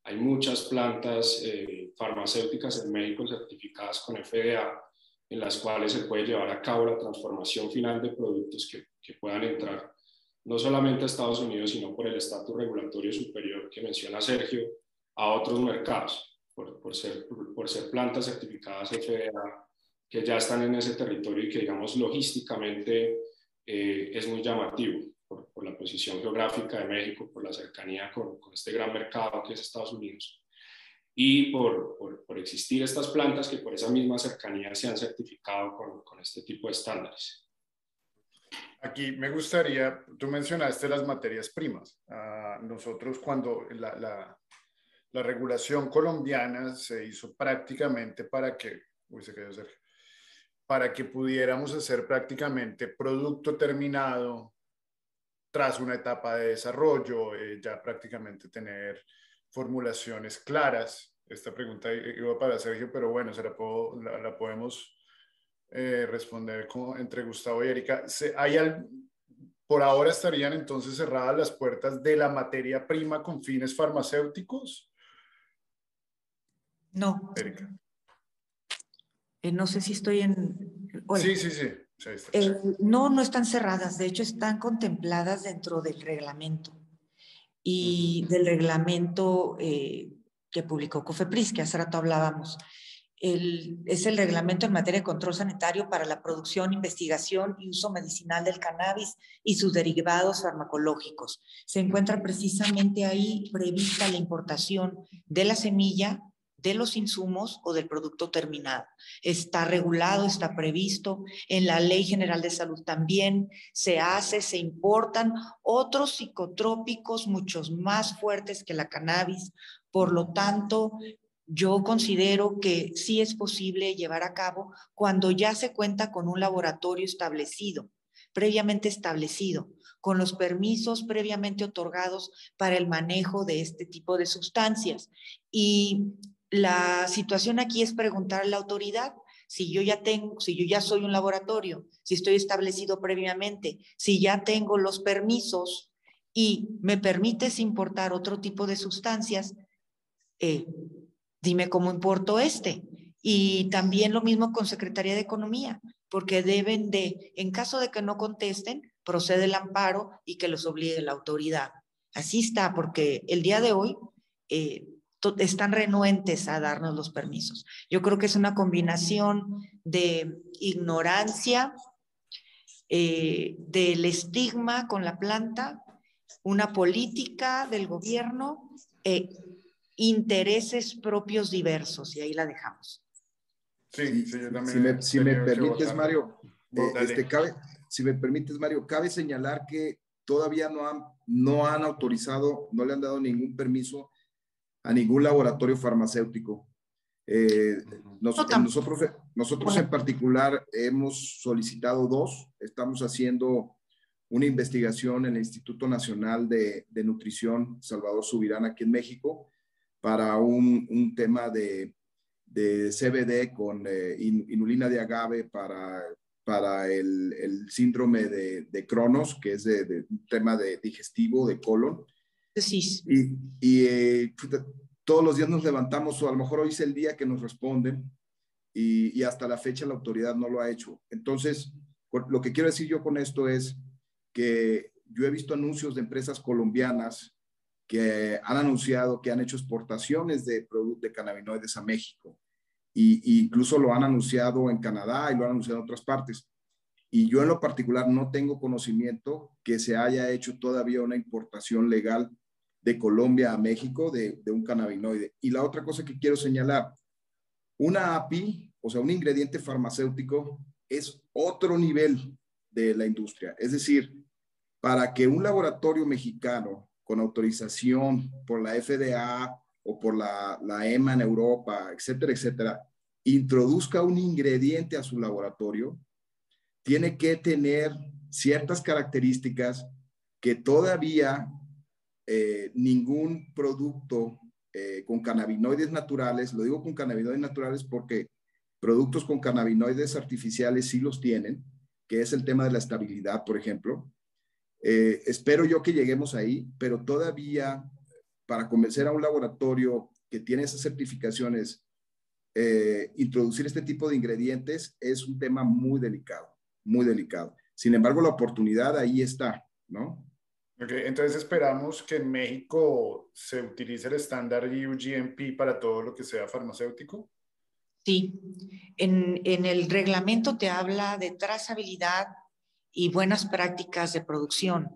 Hay muchas plantas eh, farmacéuticas en México certificadas con FDA, en las cuales se puede llevar a cabo la transformación final de productos que, que puedan entrar no solamente a Estados Unidos, sino por el estatus regulatorio superior que menciona Sergio, a otros mercados por, por, ser, por ser plantas certificadas FDA que ya están en ese territorio y que, digamos, logísticamente eh, es muy llamativo por, por, la posición geográfica de México, por la cercanía con, con este gran mercado que es Estados Unidos y por, por, existir estas plantas que por esa misma cercanía se han certificado con, con este tipo de estándares. Aquí me gustaría, tú mencionaste las materias primas. Uh, nosotros cuando la, la, la regulación colombiana se hizo prácticamente para que, para que pudiéramos hacer prácticamente producto terminado tras una etapa de desarrollo, eh, ya prácticamente tener formulaciones claras. Esta pregunta iba para Sergio, pero bueno, se la, la, podemos eh, responder entre Gustavo y Erika. ¿Hay por ahora estarían entonces cerradas las puertas de la materia prima con fines farmacéuticos no. Eh, no sé si estoy en... sí, sí, sí. Eh, no, no están cerradas. De hecho, están contempladas dentro del reglamento. Y del reglamento eh, que publicó COFEPRIS, que hace rato hablábamos. es el reglamento en materia de control sanitario para la producción, investigación y uso medicinal del cannabis y sus derivados farmacológicos. Se encuentra precisamente ahí prevista la importación de la semilla, de los insumos o del producto terminado. Está regulado, está previsto. En la Ley General de Salud también se hace, se importan otros psicotrópicos muchos más fuertes que la cannabis. Por lo tanto, yo considero que sí es posible llevar a cabo cuando ya se cuenta con un laboratorio establecido, previamente establecido, con los permisos previamente otorgados para el manejo de este tipo de sustancias. Y la situación aquí es preguntar a la autoridad si yo ya tengo, si yo ya soy un laboratorio, si estoy establecido previamente, si ya tengo los permisos y me permites importar otro tipo de sustancias, eh, dime cómo importo este. Y también lo mismo con Secretaría de Economía, porque deben de, en caso de que no contesten, procede el amparo y que los obligue la autoridad. Así está, porque el día de hoy eh, están renuentes a darnos los permisos. Yo creo que es una combinación de ignorancia, eh, del estigma con la planta, una política del gobierno eh, intereses propios diversos y ahí la dejamos. Sí, sí, yo también. Si me, permites, Mario, eh, este, cabe, si me permites, Mario, cabe señalar que todavía no han, no han autorizado, no le han dado ningún permiso a ningún laboratorio farmacéutico. Eh, nosotros nosotros en particular hemos solicitado dos, estamos haciendo una investigación en el Instituto Nacional de, de Nutrición Salvador Subirán aquí en México para un, un tema de, de, CBD con eh, inulina de agave para, para el, el síndrome de, de, Cronos, que es de, un tema de digestivo, de colon. Sí. Y, y eh, todos los días nos levantamos, o a lo mejor hoy es el día que nos responden, y, y hasta la fecha la autoridad no lo ha hecho. Entonces, lo que quiero decir yo con esto es que yo he visto anuncios de empresas colombianas que han anunciado que han hecho exportaciones de de cannabinoides a México. Y, incluso lo han anunciado en Canadá y lo han anunciado en otras partes. Y yo en lo particular no tengo conocimiento que se haya hecho todavía una importación legal de Colombia a México de, de un cannabinoide. Y la otra cosa que quiero señalar, una API, o sea, un ingrediente farmacéutico, es otro nivel de la industria. Es decir, para que un laboratorio mexicano con autorización por la FDA o por la, la EMA en Europa, etcétera, etcétera, introduzca un ingrediente a su laboratorio, tiene que tener ciertas características que todavía eh, ningún producto eh, con cannabinoides naturales, lo digo con cannabinoides naturales porque productos con cannabinoides artificiales sí los tienen, que es el tema de la estabilidad, por ejemplo, eh, espero yo que lleguemos ahí, pero todavía para convencer a un laboratorio que tiene esas certificaciones, introducir este tipo de ingredientes es un tema muy delicado, muy delicado. Sin embargo, la oportunidad ahí está, ¿no? Entonces esperamos que en México se utilice el estándar UGMP para todo lo que sea farmacéutico. Sí, en, en el reglamento te habla de trazabilidad, y buenas prácticas de producción.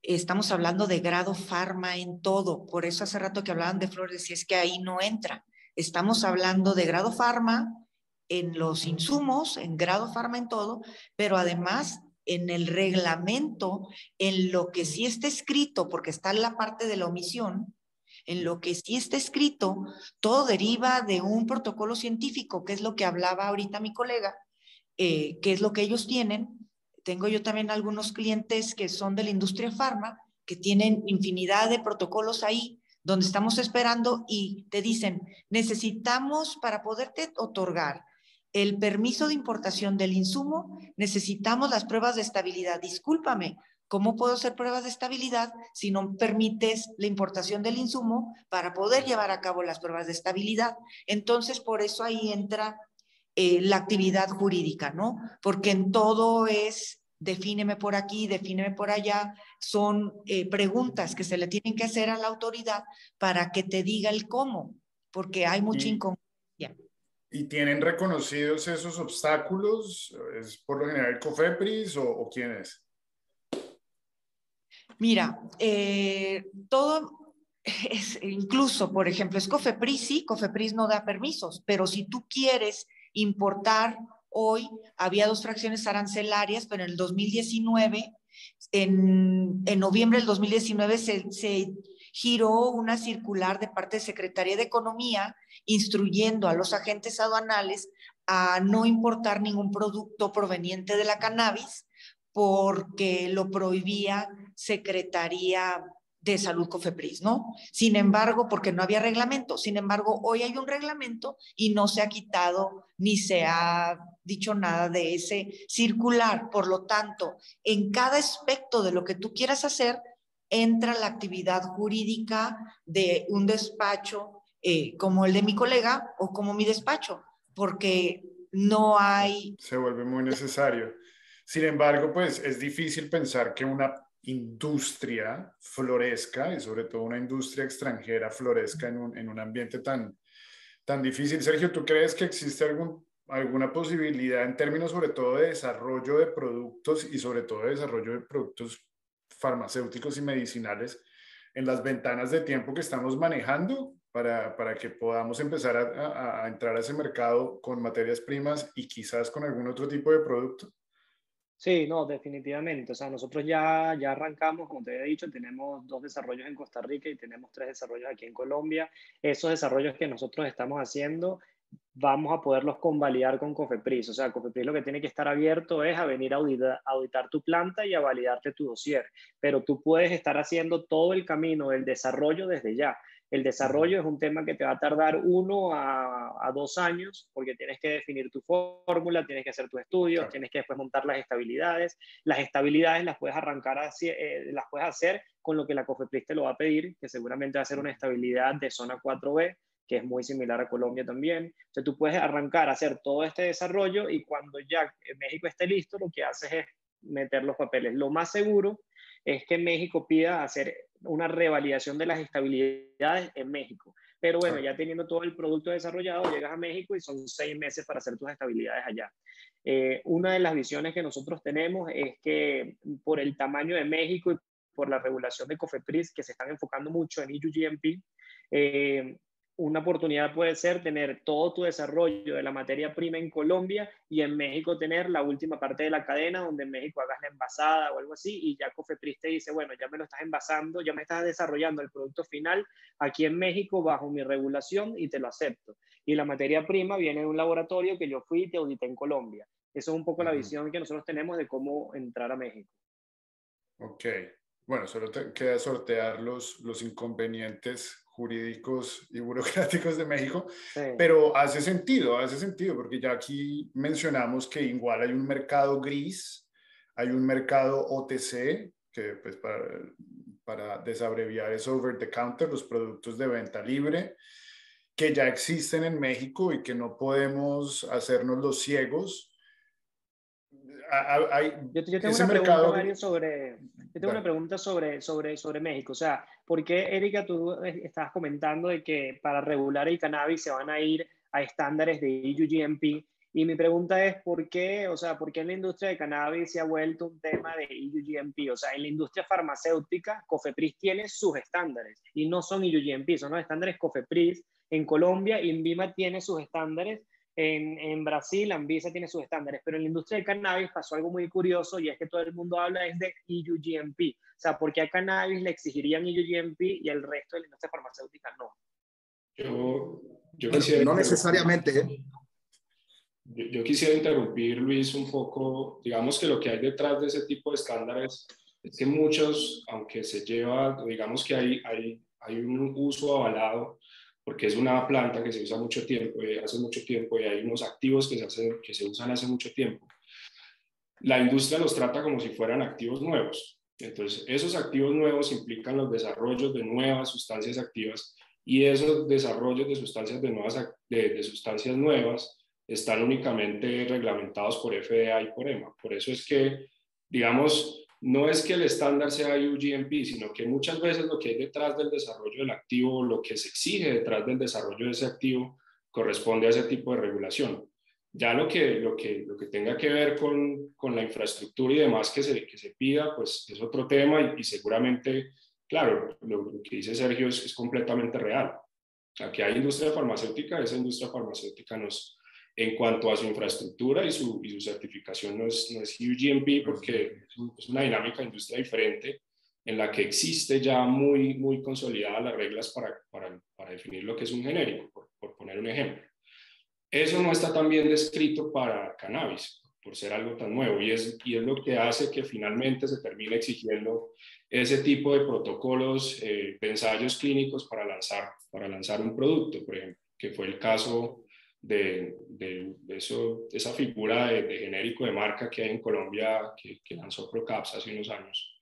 Estamos hablando de grado farma en todo, por eso hace rato que hablaban de flores, si es que ahí no entra. Estamos hablando de grado farma en los insumos, en grado farma en todo, pero además en el reglamento, en lo que sí está escrito, porque está en la parte de la omisión, en lo que sí está escrito, todo deriva de un protocolo científico, que es lo que hablaba ahorita mi colega, eh, que es lo que ellos tienen, tengo yo también algunos clientes que son de la industria farma, que tienen infinidad de protocolos ahí, donde estamos esperando y te dicen, necesitamos para poderte otorgar el permiso de importación del insumo, necesitamos las pruebas de estabilidad. Discúlpame, ¿cómo puedo hacer pruebas de estabilidad si no permites la importación del insumo para poder llevar a cabo las pruebas de estabilidad? Entonces, por eso ahí entra eh, la actividad jurídica, ¿no? Porque en todo es defíneme por aquí, defíneme por allá, son eh, preguntas que se le tienen que hacer a la autoridad para que te diga el cómo, porque hay mucha incongruencia. ¿Y tienen reconocidos esos obstáculos? ¿Es por lo general COFEPRIS o, quién es? Mira, eh, todo, es, incluso, por ejemplo, es COFEPRIS, sí, COFEPRIS no da permisos, pero si tú quieres importar hoy, había dos fracciones arancelarias, pero en el 2019, en, en noviembre del 2019 se, se giró una circular de parte de Secretaría de Economía instruyendo a los agentes aduanales a no importar ningún producto proveniente de la cannabis porque lo prohibía Secretaría de Salud COFEPRIS, ¿no? Sin embargo, porque no había reglamento, sin embargo, hoy hay un reglamento y no se ha quitado ni se ha dicho nada de ese circular. Por lo tanto, en cada aspecto de lo que tú quieras hacer, entra la actividad jurídica de un despacho eh, como el de mi colega o como mi despacho, porque no hay... Se vuelve muy necesario. Sin embargo, pues es difícil pensar que una industria florezca y sobre todo una industria extranjera florezca en un, en un ambiente tan, tan difícil. Sergio, ¿tú crees que existe algún, alguna posibilidad en términos sobre todo de desarrollo de productos y sobre todo de desarrollo de productos farmacéuticos y medicinales en las ventanas de tiempo que estamos manejando para, para que podamos empezar a, a, entrar a ese mercado con materias primas y quizás con algún otro tipo de producto? Sí, no, definitivamente. O sea, nosotros ya, ya arrancamos, como te había dicho, tenemos dos desarrollos en Costa Rica y tenemos tres desarrollos aquí en Colombia. Esos desarrollos que nosotros estamos haciendo, vamos a poderlos convalidar con Cofepris. O sea, Cofepris lo que tiene que estar abierto es a venir a auditar, a auditar tu planta y a validarte tu dossier. Pero tú puedes estar haciendo todo el camino del desarrollo desde ya. El desarrollo es un tema que te va a tardar uno a, dos años porque tienes que definir tu fórmula, tienes que hacer tus estudios, tienes que después montar las estabilidades. Las estabilidades las puedes arrancar, así, eh, las puedes hacer con lo que la COFEPRIS te lo va a pedir, que seguramente va a ser una estabilidad de zona 4B, que es muy similar a Colombia también. Entonces tú puedes arrancar a hacer todo este desarrollo y cuando ya México esté listo, lo que haces es meter los papeles. Lo más seguro es que México pida hacer una revalidación de las estabilidades en México. Pero bueno, ya teniendo todo el producto desarrollado, llegas a México y son seis meses para hacer tus estabilidades allá. Eh, una de las visiones que nosotros tenemos es que por el tamaño de México y por la regulación de COFEPRIS, que se están enfocando mucho en EU GMP, eh, una oportunidad puede ser tener todo tu desarrollo de la materia prima en Colombia y en México tener la última parte de la cadena donde en México hagas la envasada o algo así y ya Cofepris te dice, bueno, ya me lo estás envasando, ya me estás desarrollando el producto final aquí en México bajo mi regulación y te lo acepto. Y la materia prima viene de un laboratorio que yo fui y te audité en Colombia. Eso es un poco la visión que nosotros tenemos de cómo entrar a México. Ok. Bueno, solo te queda sortear los, los inconvenientes jurídicos y burocráticos de México, pero hace sentido, hace sentido, porque ya aquí mencionamos que igual hay un mercado gris, hay un mercado OTC, que pues para, para desabreviar es over the counter, los productos de venta libre, que ya existen en México y que no podemos hacernos los ciegos. Hay, yo, tengo ese una mercado... pregunta, sobre, yo tengo una pregunta sobre, sobre, sobre México. O sea, ¿por qué, Erika, tú estabas comentando de que para regular el cannabis se van a ir a estándares de EU GMP? Y mi pregunta es, ¿por qué, o sea, por qué en la industria de cannabis se ha vuelto un tema de EU GMP? O sea, en la industria farmacéutica, Cofepris tiene sus estándares y no son EU GMP, son los estándares Cofepris. En Colombia, INVIMA tiene sus estándares en, en, Brasil, Anvisa tiene sus estándares, pero en la industria del cannabis pasó algo muy curioso y es que todo el mundo habla es de EU GMP. O sea, ¿por qué a cannabis le exigirían EU GMP y al resto de la industria farmacéutica no? Yo, yo quisiera no necesariamente. ¿eh? Yo, yo, quisiera interrumpir, Luis, un poco. Digamos que lo que hay detrás de ese tipo de estándares es que muchos, aunque se lleva, digamos que hay, hay, hay un uso avalado porque es una planta que se usa mucho tiempo, eh, hace mucho tiempo y hay unos activos que se, hacen, que se usan hace mucho tiempo. La industria los trata como si fueran activos nuevos. Entonces, esos activos nuevos implican los desarrollos de nuevas sustancias activas y esos desarrollos de sustancias, de nuevas, de, de sustancias nuevas están únicamente reglamentados por FDA y por EMA. Por eso es que, digamos, no es que el estándar sea UGMP, sino que muchas veces lo que hay detrás del desarrollo del activo, lo que se exige detrás del desarrollo de ese activo, corresponde a ese tipo de regulación. Ya lo que, lo que, lo que tenga que ver con, con la infraestructura y demás que se, que se pida, pues es otro tema y, seguramente, claro, lo, que dice Sergio es, es completamente real. Aquí hay industria farmacéutica, esa industria farmacéutica nos, en cuanto a su infraestructura y su, y su certificación no es, no es UGMP porque es una dinámica de industria diferente en la que existe ya muy, muy consolidadas las reglas para, para, para definir lo que es un genérico, por, por, poner un ejemplo. Eso no está tan bien descrito para cannabis, por ser algo tan nuevo, y es, y es lo que hace que finalmente se termine exigiendo ese tipo de protocolos eh, de ensayos clínicos para lanzar, para lanzar un producto, por ejemplo, que fue el caso de, de, eso, esa figura de, genérico de marca que hay en Colombia que, que lanzó Procaps hace unos años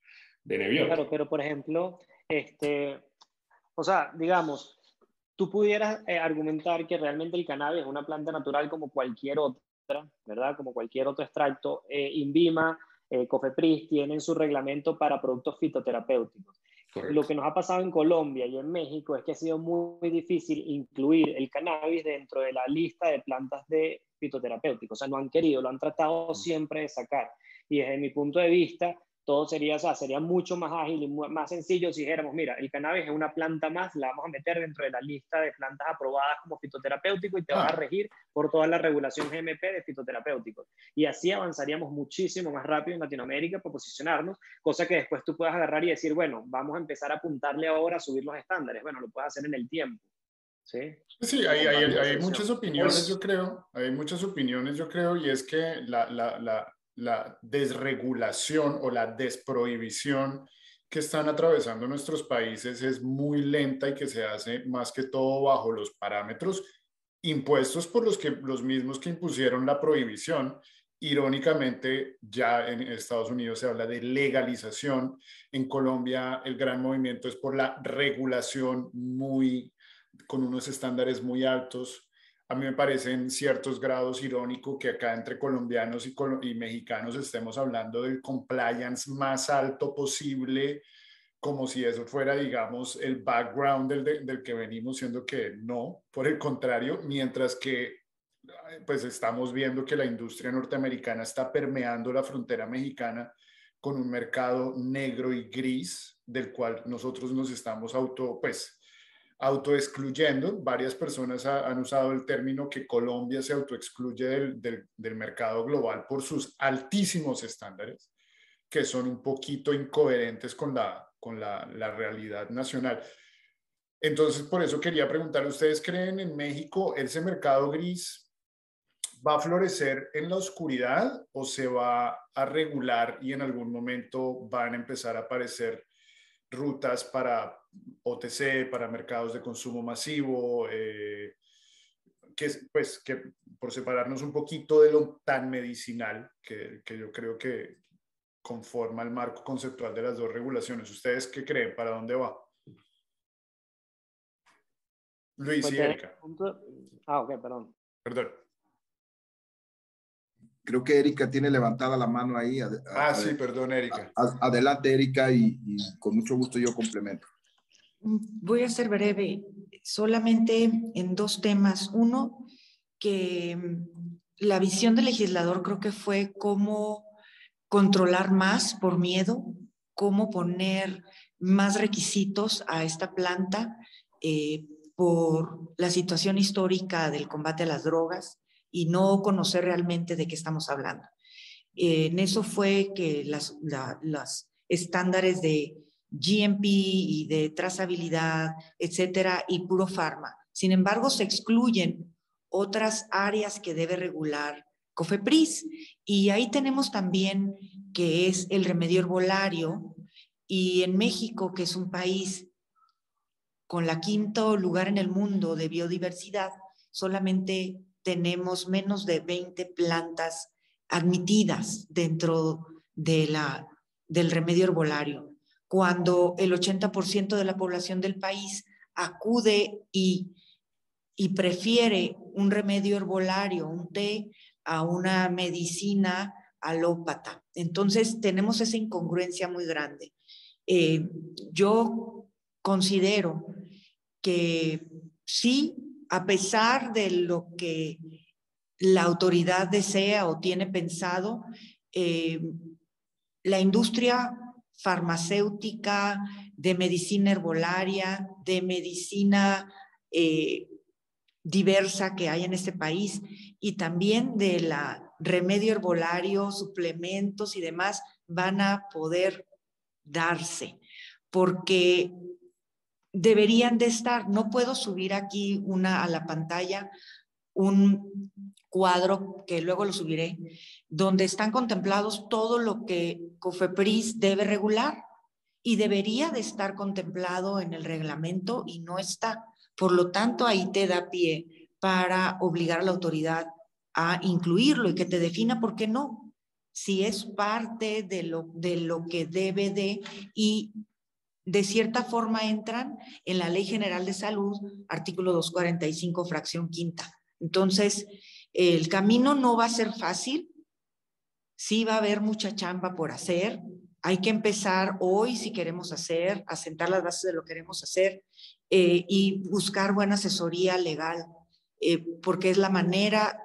de Claro, pero por ejemplo, este, o sea, digamos, tú pudieras eh, argumentar que realmente el cannabis es una planta natural como cualquier otra, ¿verdad? Como cualquier otro extracto. Eh, Invima, eh, Cofepris tienen su reglamento para productos fitoterapéuticos. Lo que nos ha pasado en Colombia y en México es que ha sido muy, difícil incluir el cannabis dentro de la lista de plantas de fitoterapéuticos. O sea, no han querido, lo han tratado siempre de sacar. Y desde mi punto de vista, todo sería, o sea, sería mucho más ágil y más sencillo si dijéramos, mira, el cannabis es una planta más, la vamos a meter dentro de la lista de plantas aprobadas como fitoterapéutico y te va a ah. regir por toda la regulación GMP de fitoterapéuticos. Y así avanzaríamos muchísimo más rápido en Latinoamérica para posicionarnos, cosa que después tú puedas agarrar y decir, bueno, vamos a empezar a apuntarle ahora a subir los estándares. Bueno, lo puedes hacer en el tiempo. Sí, sí hay, hay, hay muchas opiniones, yo creo, hay muchas opiniones, yo creo, y es que la, la, la la desregulación o la desprohibición que están atravesando nuestros países es muy lenta y que se hace más que todo bajo los parámetros impuestos por los, que, los mismos que impusieron la prohibición. Irónicamente, ya en Estados Unidos se habla de legalización. En Colombia, el gran movimiento es por la regulación muy, con unos estándares muy altos a mí me parece en ciertos grados irónico que acá entre colombianos y, mexicanos estemos hablando del compliance más alto posible, como si eso fuera, digamos, el background del, del que venimos, siendo que no, por el contrario, mientras que pues estamos viendo que la industria norteamericana está permeando la frontera mexicana con un mercado negro y gris del cual nosotros nos estamos auto, pues, autoexcluyendo. Varias personas han usado el término que Colombia se autoexcluye del, del, mercado global por sus altísimos estándares, que son un poquito incoherentes con la, con la, la realidad nacional. Entonces, por eso quería preguntar, ¿ustedes creen en México ese mercado gris va a florecer en la oscuridad o se va a regular y en algún momento van a empezar a aparecer rutas para OTC, para mercados de consumo masivo, eh, que, pues, que por separarnos un poquito de lo tan medicinal, que, que, yo creo que conforma el marco conceptual de las dos regulaciones. ¿Ustedes qué creen? ¿Para dónde va? Luis y pues Erika. Ah, ok, perdón. Perdón. Creo que Erika tiene levantada la mano ahí. ah, sí, perdón, Erika. adelante, Erika, y, con mucho gusto yo complemento. Voy a ser breve, solamente en dos temas. Uno, que mm, la visión del legislador creo que fue cómo controlar más por miedo, cómo poner más requisitos a esta planta eh, por la situación histórica del combate a las drogas, y no conocer realmente de qué estamos hablando. en eso fue que las, estándares de GMP y de trazabilidad, etcétera, y puro farma. Sin embargo, se excluyen otras áreas que debe regular COFEPRIS. Y ahí tenemos también que es el remedio herbolario. Y en México, que es un país con la quinto lugar en el mundo de biodiversidad, solamente tenemos menos de 20 plantas admitidas dentro de la, del remedio herbolario, cuando el 80% de la población del país acude y, y prefiere un remedio herbolario, un té, a una medicina alópata. Entonces tenemos esa incongruencia muy grande. Eh, yo considero que sí a pesar de lo que la autoridad desea o tiene pensado, eh, la industria farmacéutica, de medicina herbolaria, de medicina eh, diversa que hay en este país y también de la remedio herbolario, suplementos y demás van a poder darse, porque deberían de estar. No puedo subir aquí una a la pantalla un cuadro que luego lo subiré, donde están contemplados todo lo que COFEPRIS debe regular y debería de estar contemplado en el reglamento y no está. Por lo tanto, ahí te da pie para obligar a la autoridad a incluirlo y que te defina por qué no. Si es parte de lo, de lo que debe de y de cierta forma entran en la Ley General de Salud, artículo 245, fracción quinta. Entonces, el camino no va a ser fácil, sí va a haber mucha chamba por hacer, hay que empezar hoy si queremos hacer, asentar las bases de lo que queremos hacer eh, y buscar buena asesoría legal, eh, porque es la manera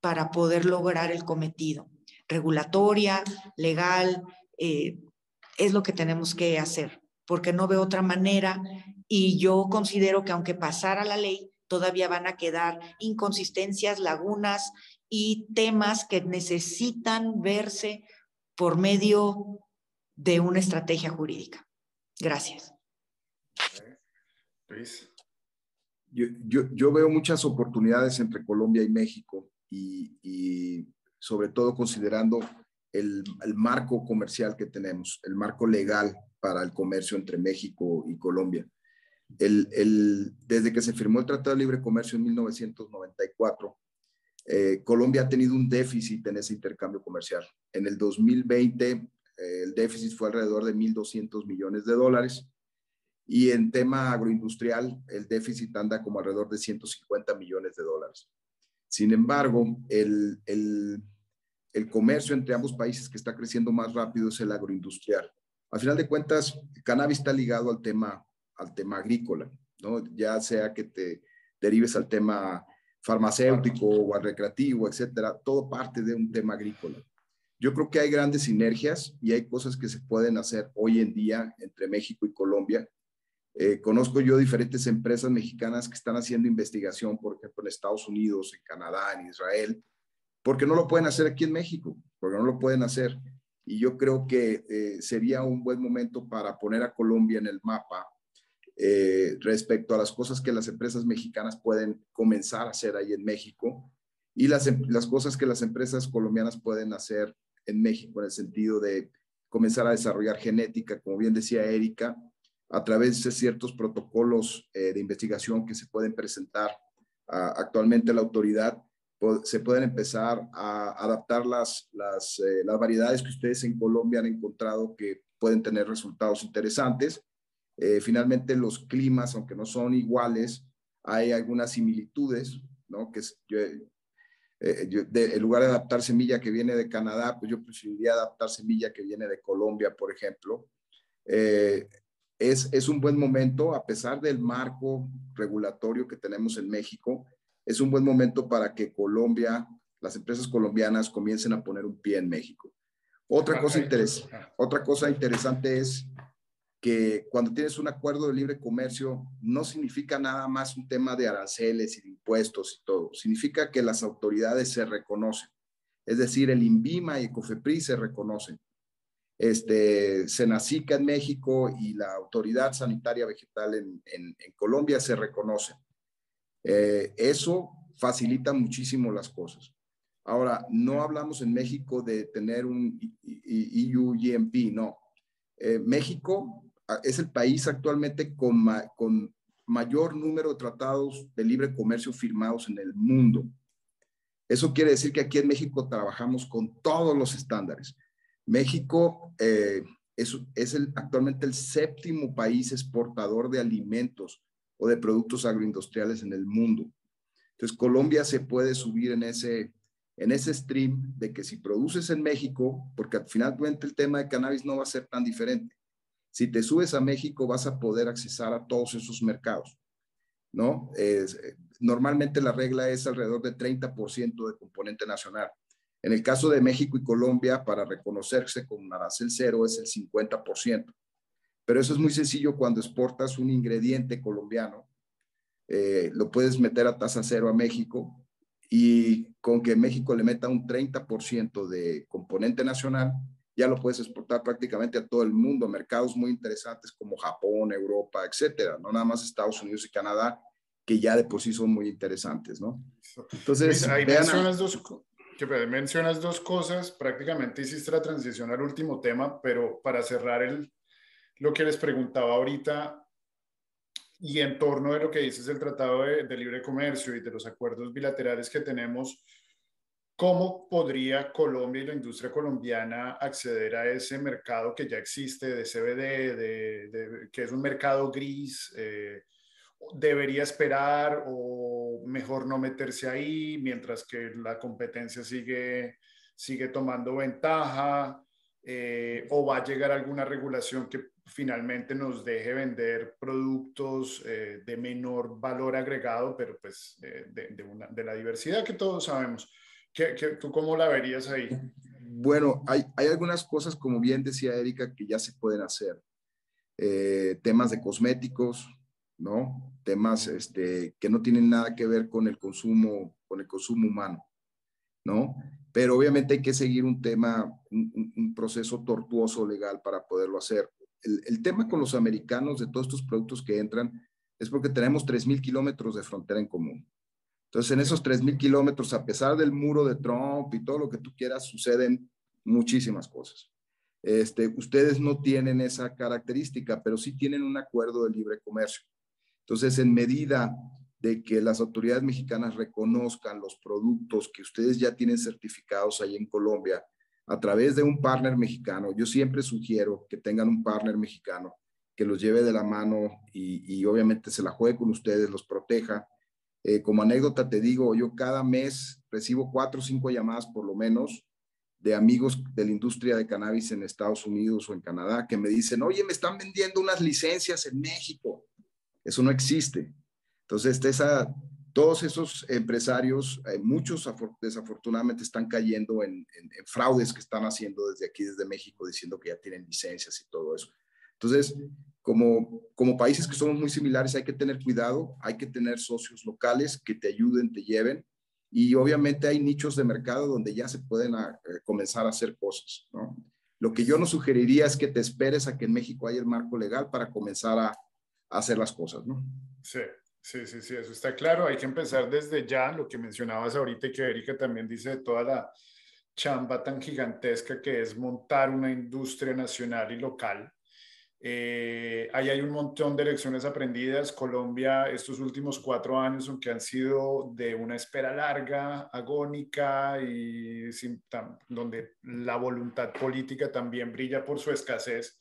para poder lograr el cometido. Regulatoria, legal, eh, es lo que tenemos que hacer, porque no veo otra manera y yo considero que aunque pasara la ley, todavía van a quedar inconsistencias, lagunas y temas que necesitan verse por medio de una estrategia jurídica. Gracias. Luis. Yo, veo muchas oportunidades entre Colombia y México y, sobre todo considerando el, marco comercial que tenemos, el marco legal para el comercio entre México y Colombia. El, desde que se firmó el Tratado de Libre Comercio en 1994, eh, Colombia ha tenido un déficit en ese intercambio comercial. En el 2020 eh, el déficit fue alrededor de 1.200 millones de dólares. Y en tema agroindustrial, el déficit anda como alrededor de 150 millones de dólares. Sin embargo, el, comercio entre ambos países que está creciendo más rápido es el agroindustrial. Al final de cuentas, cannabis está ligado al tema, al tema agrícola, ¿no? Ya sea que te derives al tema farmacéutico o al recreativo, etcétera, todo parte de un tema agrícola. Yo creo que hay grandes sinergias y hay cosas que se pueden hacer hoy en día entre México y Colombia. Eh, conozco yo diferentes empresas mexicanas que están haciendo investigación, por ejemplo, en Estados Unidos, en Canadá, en Israel, porque no lo pueden hacer aquí en México, porque no lo pueden hacer. Y yo creo que eh, sería un buen momento para poner a Colombia en el mapa eh, respecto a las cosas que las empresas mexicanas pueden comenzar a hacer ahí en México y las, em, las cosas que las empresas colombianas pueden hacer en México en el sentido de comenzar a desarrollar genética, como bien decía Erika, a través de ciertos protocolos eh, de investigación que se pueden presentar actualmente a la autoridad, se pueden empezar a adaptar las, las, eh, las, variedades que ustedes en Colombia han encontrado que pueden tener resultados interesantes. Eh, finalmente, los climas, aunque no son iguales, hay algunas similitudes, ¿no? Que yo, eh, en lugar de adaptar semilla que viene de Canadá, pues yo preferiría adaptar semilla que viene de Colombia, por ejemplo. Eh, es, es un buen momento, a pesar del marco regulatorio que tenemos en México, es un buen momento para que Colombia, las empresas colombianas comiencen a poner un pie en México. Otra cosa, otra cosa interesante es que cuando tienes un acuerdo de libre comercio no significa nada más un tema de aranceles y de impuestos y todo, significa que las autoridades se reconocen. Es decir, el INVIMA y el COFEPRIS se reconocen. Este, Senacica en México y la Autoridad Sanitaria Vegetal en, en, Colombia se reconocen. Eh, eso facilita muchísimo las cosas. Ahora, no hablamos en México de tener un EU GMP, no. Eh, México es el país actualmente con, con mayor número de tratados de libre comercio firmados en el mundo. Eso quiere decir que aquí en México trabajamos con todos los estándares. México eh, es, es actualmente el séptimo país exportador de alimentos o de productos agroindustriales en el mundo. Entonces, Colombia se puede subir en ese, en ese stream de que si produces en México, porque finalmente el tema de cannabis no va a ser tan diferente. Si te subes a México vas a poder accesar a todos esos mercados, ¿no? normalmente la regla es alrededor de 30% de componente nacional. En el caso de México y Colombia, para reconocerse con un arancel cero es el 50%. Pero eso es muy sencillo cuando exportas un ingrediente colombiano. Eh, lo puedes meter a tasa cero a México y con que México le meta un 30% de componente nacional, ya lo puedes exportar prácticamente a todo el mundo, mercados muy interesantes como Japón, Europa, etcétera, no nada más Estados Unidos y Canadá, que ya de por sí son muy interesantes, ¿no? Entonces, ahí mencionas, dos, mencionas dos cosas, prácticamente hiciste la transición al último tema, pero para cerrar el, lo que les preguntaba ahorita, y en torno de lo que dices del Tratado de, de Libre Comercio y de los acuerdos bilaterales que tenemos, ¿Cómo podría Colombia y la industria colombiana acceder a ese mercado que ya existe de CBD, de, que es un mercado gris? Eh, ¿Debería esperar o mejor no meterse ahí mientras que la competencia sigue, sigue tomando ventaja? Eh, ¿O va a llegar alguna regulación que finalmente nos deje vender productos eh, de menor valor agregado, pero pues de, de la diversidad que todos sabemos? Tú cómo la verías ahí? Bueno, hay, hay algunas cosas, como bien decía Erika, que ya se pueden hacer. Eh, temas de cosméticos, ¿no? Temas este, que no tienen nada que ver con el consumo, con el consumo humano, ¿no? Pero obviamente hay que seguir un tema, un, proceso tortuoso legal para poderlo hacer. El, el, tema con los americanos de todos estos productos que entran es porque tenemos 3.000 kilómetros de frontera en común. Entonces, en esos 3.000 kilómetros, a pesar del muro de Trump y todo lo que tú quieras, suceden muchísimas cosas. Este, ustedes no tienen esa característica, pero sí tienen un acuerdo de libre comercio. Entonces, en medida de que las autoridades mexicanas reconozcan los productos que ustedes ya tienen certificados ahí en Colombia a través de un partner mexicano, yo siempre sugiero que tengan un partner mexicano que los lleve de la mano y, y obviamente se la juegue con ustedes, los proteja eh, como anécdota te digo, yo cada mes recibo cuatro o cinco llamadas por lo menos de amigos de la industria de cannabis en Estados Unidos o en Canadá que me dicen, oye, me están vendiendo unas licencias en México. Eso no existe. Entonces, esa, todos esos empresarios, eh, muchos desafortunadamente están cayendo en, en, fraudes que están haciendo desde aquí, desde México, diciendo que ya tienen licencias y todo eso. Entonces, como, como países que somos muy similares, hay que tener cuidado, hay que tener socios locales que te ayuden, te lleven. Y obviamente hay nichos de mercado donde ya se pueden ah, eh, comenzar a hacer cosas, ¿no? Lo que yo no sugeriría es que te esperes a que en México haya el marco legal para comenzar a, a hacer las cosas, ¿no? Sí, sí, sí, sí, eso está claro. Hay que empezar desde ya, lo que mencionabas ahorita y que Erika también dice de toda la chamba tan gigantesca que es montar una industria nacional y local eh, ahí hay un montón de lecciones aprendidas. Colombia, estos últimos cuatro años, aunque han sido de una espera larga, agónica y donde la voluntad política también brilla por su escasez,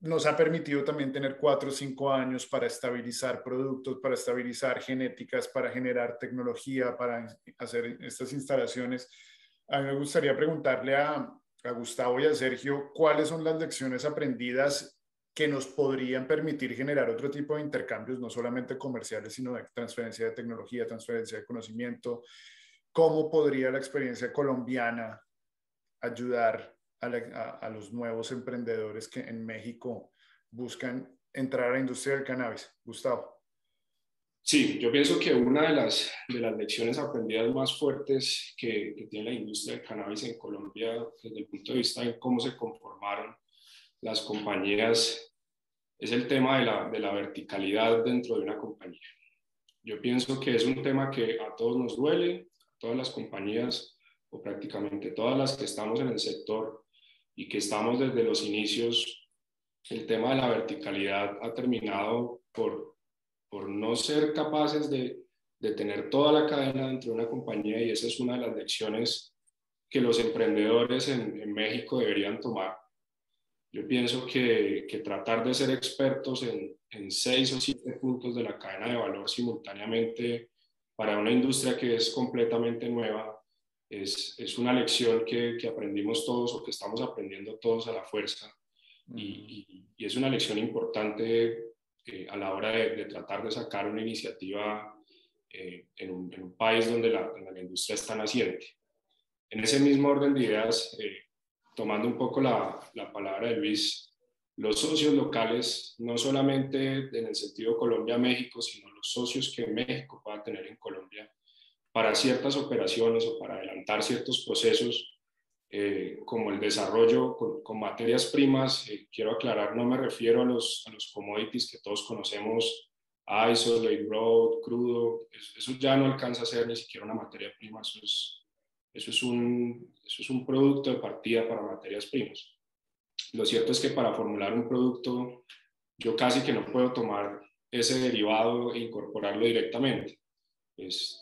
nos ha permitido también tener cuatro o cinco años para estabilizar productos, para estabilizar genéticas, para generar tecnología, para hacer estas instalaciones. A mí me gustaría preguntarle a, a Gustavo y a Sergio, ¿cuáles son las lecciones aprendidas que nos podrían permitir generar otro tipo de intercambios, no solamente comerciales, sino de transferencia de tecnología, transferencia de conocimiento? ¿Cómo podría la experiencia colombiana ayudar a, los nuevos emprendedores que en México buscan entrar a la industria del cannabis? Gustavo. Sí, yo pienso que una de las, de las lecciones aprendidas más fuertes que, que, tiene la industria del cannabis en Colombia desde el punto de vista de cómo se conformaron las compañías es el tema de la, de la verticalidad dentro de una compañía. Yo pienso que es un tema que a todos nos duele, a todas las compañías o prácticamente todas las que estamos en el sector y que estamos desde los inicios, el tema de la verticalidad ha terminado por por no ser capaces de, de tener toda la cadena dentro de una compañía y esa es una de las lecciones que los emprendedores en, en México deberían tomar. Yo pienso que, que tratar de ser expertos en, en, seis o siete puntos de la cadena de valor simultáneamente para una industria que es completamente nueva es, es una lección que, que, aprendimos todos o que estamos aprendiendo todos a la fuerza. Y, y, es una lección importante eh, a la hora de, tratar de sacar una iniciativa eh, en, un, país donde la, la, industria está naciente. En ese mismo orden de ideas, eh, tomando un poco la, la palabra de Luis, los socios locales, no solamente en el sentido Colombia-México, sino los socios que México pueda tener en Colombia para ciertas operaciones o para adelantar ciertos procesos, eh, como el desarrollo con, materias primas. Eh, quiero aclarar, no me refiero a los, a los commodities que todos conocemos, isolate, road, crudo, eso, ya no alcanza a ser ni siquiera una materia prima, eso es, eso, es un, eso es un producto de partida para materias primas. Lo cierto es que para formular un producto, yo casi que no puedo tomar ese derivado e incorporarlo directamente. Pues,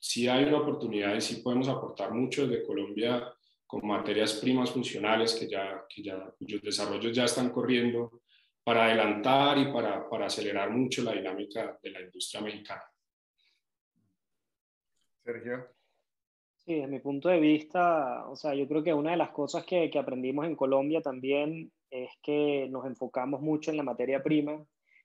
sí hay una oportunidad y sí podemos aportar mucho desde Colombia con materias primas funcionales que ya, que ya, cuyos desarrollos ya están corriendo para adelantar y para, para acelerar mucho la dinámica de la industria mexicana. Sergio. Sí, desde mi punto de vista, o sea, yo creo que una de las cosas que, que aprendimos en Colombia también es que nos enfocamos mucho en la materia prima.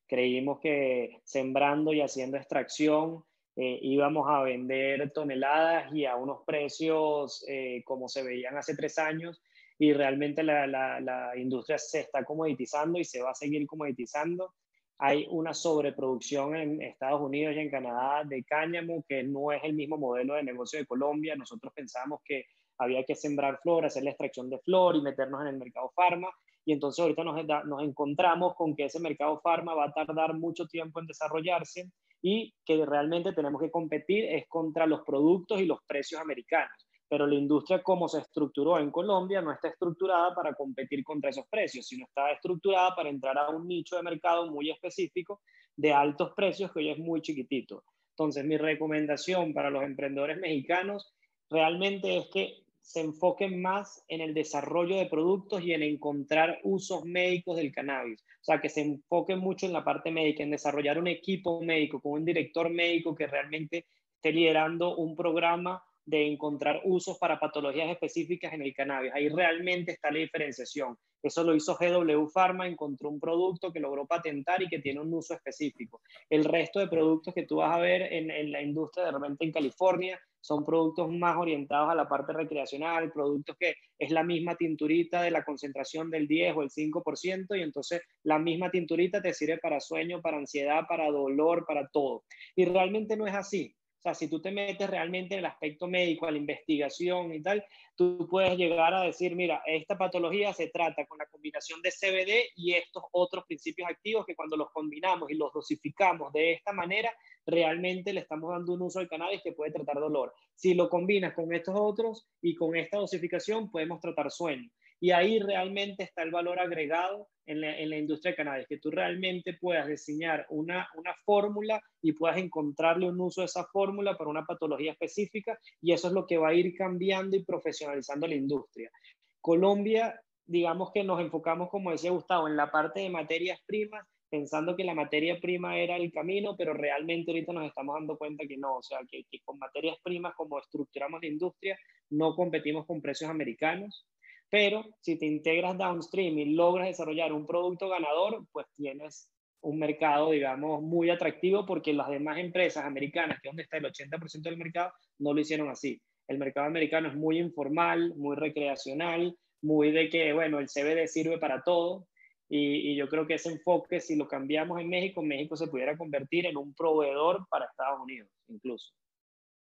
Creímos que sembrando y haciendo extracción eh, íbamos a vender toneladas y a unos precios eh, como se veían hace tres años y realmente la, la, la, industria se está comoditizando y se va a seguir comoditizando. Hay una sobreproducción en Estados Unidos y en Canadá de cáñamo que no es el mismo modelo de negocio de Colombia. Nosotros pensamos que había que sembrar flor, hacer la extracción de flor y meternos en el mercado farma. Y entonces ahorita nos, nos encontramos con que ese mercado farma va a tardar mucho tiempo en desarrollarse y que realmente tenemos que competir es contra los productos y los precios americanos. Pero la industria como se estructuró en Colombia no está estructurada para competir contra esos precios, sino está estructurada para entrar a un nicho de mercado muy específico de altos precios que hoy es muy chiquitito. Entonces, mi recomendación para los emprendedores mexicanos realmente es que se enfoquen más en el desarrollo de productos y en encontrar usos médicos del cannabis. O sea, que se enfoquen mucho en la parte médica, en desarrollar un equipo médico con un director médico que realmente esté liderando un programa de encontrar usos para patologías específicas en el cannabis. Ahí realmente está la diferenciación. Eso lo hizo GW Pharma, encontró un producto que logró patentar y que tiene un uso específico. El resto de productos que tú vas a ver en, en la industria de repente en California son productos más orientados a la parte recreacional, productos que es la misma tinturita de la concentración del 10 o el 5%, y entonces la misma tinturita te sirve para sueño, para ansiedad, para dolor, para todo. Y realmente no es así. O sea, si tú te metes realmente en el aspecto médico, a la investigación y tal, tú puedes llegar a decir, mira, esta patología se trata con la combinación de CBD y estos otros principios activos que cuando los combinamos y los dosificamos de esta manera, realmente le estamos dando un uso al cannabis que puede tratar dolor. Si lo combinas con estos otros y con esta dosificación, podemos tratar sueño. Y ahí realmente está el valor agregado en la, industria de cannabis, que tú realmente puedas diseñar una, una fórmula y puedas encontrarle un uso a esa fórmula para una patología específica y eso es lo que va a ir cambiando y profesionalizando la industria. Colombia, digamos que nos enfocamos, como decía Gustavo, en la parte de materias primas, pensando que la materia prima era el camino, pero realmente ahorita nos estamos dando cuenta que no, o sea, que, que con materias primas, como estructuramos la industria, no competimos con precios americanos, pero si te integras downstream y logras desarrollar un producto ganador, pues tienes un mercado, digamos, muy atractivo porque las demás empresas americanas, que es donde está el 80% del mercado, no lo hicieron así. El mercado americano es muy informal, muy recreacional, muy de que, bueno, el CBD sirve para todo. Y, yo creo que ese enfoque, si lo cambiamos en México, México se pudiera convertir en un proveedor para Estados Unidos, incluso,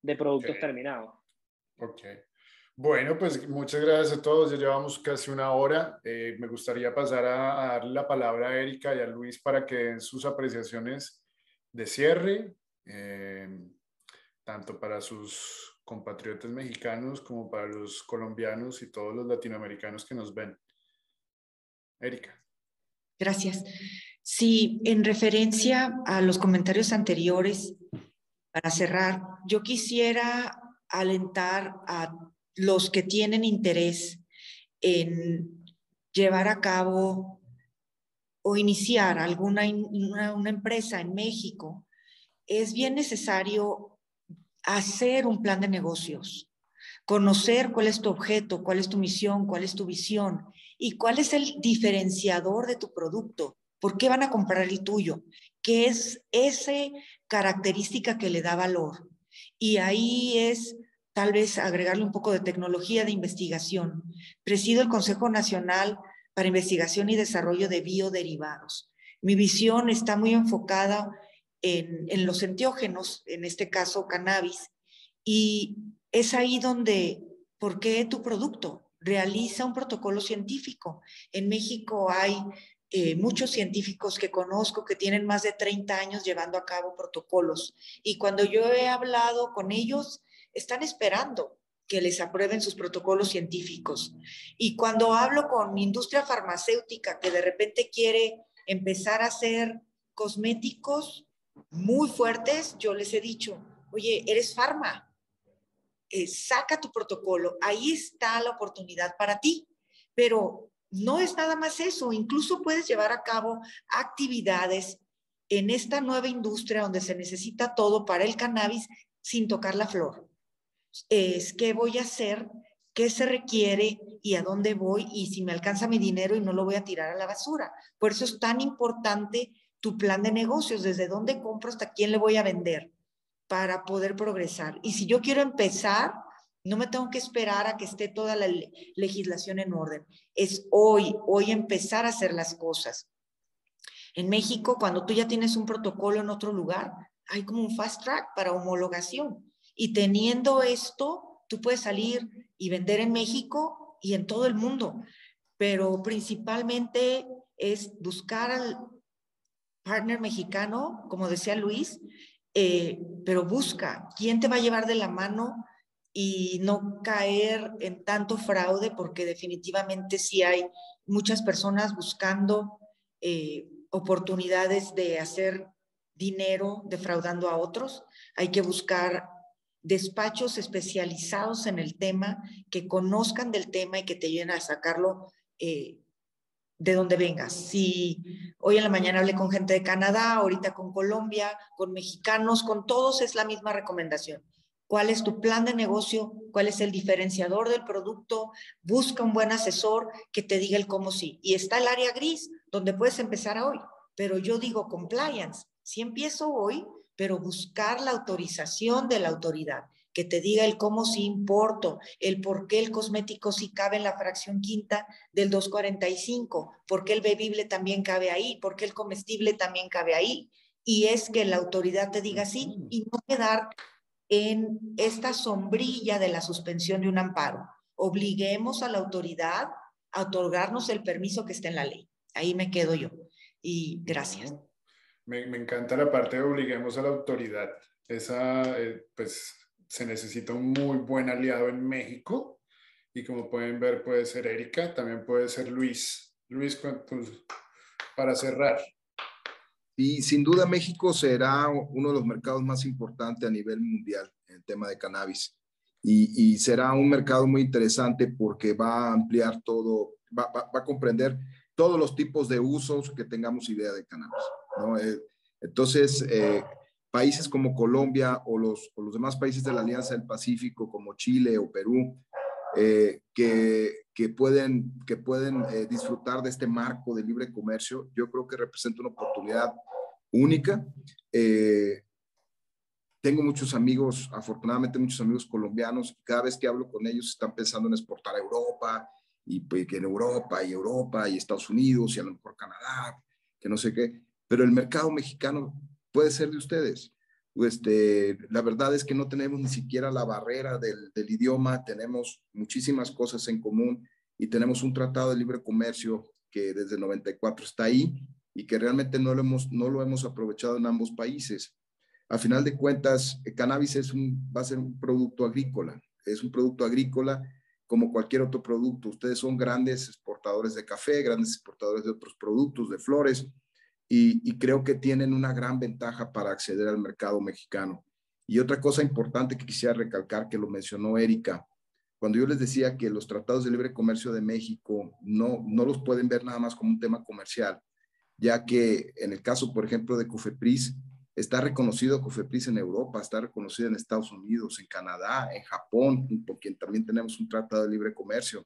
de productos terminados. Ok. Bueno, pues muchas gracias a todos. Ya llevamos casi una hora. Eh, me gustaría pasar a, a, darle la palabra a Erika y a Luis para que den sus apreciaciones de cierre, eh, tanto para sus compatriotas mexicanos como para los colombianos y todos los latinoamericanos que nos ven. Erika. Gracias. Sí, en referencia a los comentarios anteriores, para cerrar, yo quisiera alentar a los que tienen interés en llevar a cabo o iniciar alguna una, empresa en México, es bien necesario hacer un plan de negocios, conocer cuál es tu objeto, cuál es tu misión, cuál es tu visión y cuál es el diferenciador de tu producto. ¿Por qué van a comprar el tuyo? que es esa característica que le da valor. Y ahí es tal vez agregarle un poco de tecnología de investigación. Presido el Consejo Nacional para Investigación y Desarrollo de Bioderivados. Mi visión está muy enfocada en, los enteógenos, en este caso cannabis, y es ahí donde, ¿por qué tu producto? Realiza un protocolo científico. En México hay eh, muchos científicos que conozco que tienen más de 30 años llevando a cabo protocolos. Y cuando yo he hablado con ellos, están esperando que les aprueben sus protocolos científicos. Y cuando hablo con industria farmacéutica que de repente quiere empezar a hacer cosméticos muy fuertes, yo les he dicho, oye, eres farma, eh, saca tu protocolo, ahí está la oportunidad para ti, pero no es nada más eso, incluso puedes llevar a cabo actividades en esta nueva industria donde se necesita todo para el cannabis sin tocar la flor. Es qué voy a hacer, qué se requiere y a dónde voy y si me alcanza mi dinero y no lo voy a tirar a la basura. Por eso es tan importante tu plan de negocios, desde dónde compro hasta quién le voy a vender para poder progresar. Y si yo quiero empezar, no me tengo que esperar a que esté toda la legislación en orden. Es hoy, hoy empezar a hacer las cosas. En México, cuando tú ya tienes un protocolo en otro lugar, hay como un fast track para homologación. Y teniendo esto, tú puedes salir y vender en México y en todo el mundo. Pero principalmente es buscar al partner mexicano, como decía Luis, eh, pero busca quién te va a llevar de la mano y no caer en tanto fraude, porque definitivamente sí hay muchas personas buscando eh, oportunidades de hacer dinero defraudando a otros. Hay que buscar despachos especializados en el tema, que conozcan del tema y que te ayuden a sacarlo eh, de donde vengas. Si hoy en la mañana hablé con gente de Canadá, ahorita con Colombia, con mexicanos, con todos es la misma recomendación. Cuál es tu plan de negocio, cuál es el diferenciador del producto, busca un buen asesor que te diga el cómo sí. Y está el área gris, donde puedes empezar hoy, pero yo digo compliance, sí empiezo hoy, pero buscar la autorización de la autoridad, que te diga el cómo sí importo, el por qué el cosmético sí cabe en la fracción quinta del 245, por qué el bebible también cabe ahí, por qué el comestible también cabe ahí. Y es que la autoridad te diga sí y no quedar en esta sombrilla de la suspensión de un amparo. Obliguemos a la autoridad a otorgarnos el permiso que está en la ley. Ahí me quedo yo. Y gracias. Me, encanta la parte de obliguemos a la autoridad. Esa, eh, pues, se necesita un muy buen aliado en México. Y como pueden ver, puede ser Erika, también puede ser Luis. Luis, para cerrar. Y sin duda México será uno de los mercados más importantes a nivel mundial en el tema de cannabis. Y, será un mercado muy interesante porque va a ampliar todo, va, a comprender todos los tipos de usos que tengamos idea de cannabis. ¿No? Eh, entonces, eh, países como Colombia o los, los demás países de la Alianza del Pacífico, como Chile o Perú, eh, que, que, pueden, que pueden disfrutar de este marco de libre comercio, yo creo que representa una oportunidad única. Eh, tengo muchos amigos, afortunadamente muchos amigos colombianos, cada vez que hablo con ellos están pensando en exportar a Europa, y pues, que en Europa, y Europa, y Estados Unidos, y a lo mejor Canadá, que no sé qué, pero el mercado mexicano puede ser de ustedes. Este, la verdad es que no tenemos ni siquiera la barrera del, del idioma, tenemos muchísimas cosas en común y tenemos un tratado de libre comercio que desde el 94 está ahí y que realmente no lo hemos, no lo hemos aprovechado en ambos países. A final de cuentas, el cannabis es un, va a ser un producto agrícola, es un producto agrícola como cualquier otro producto. Ustedes son grandes exportadores de café, grandes exportadores de otros productos, de flores, y, creo que tienen una gran ventaja para acceder al mercado mexicano. Y otra cosa importante que quisiera recalcar, que lo mencionó Erika, cuando yo les decía que los tratados de libre comercio de México no, no los pueden ver nada más como un tema comercial, ya que en el caso, por ejemplo, de Cofepris, está reconocido Cofepris en Europa, está reconocido en Estados Unidos, en Canadá, en Japón, con quien también tenemos un tratado de libre comercio.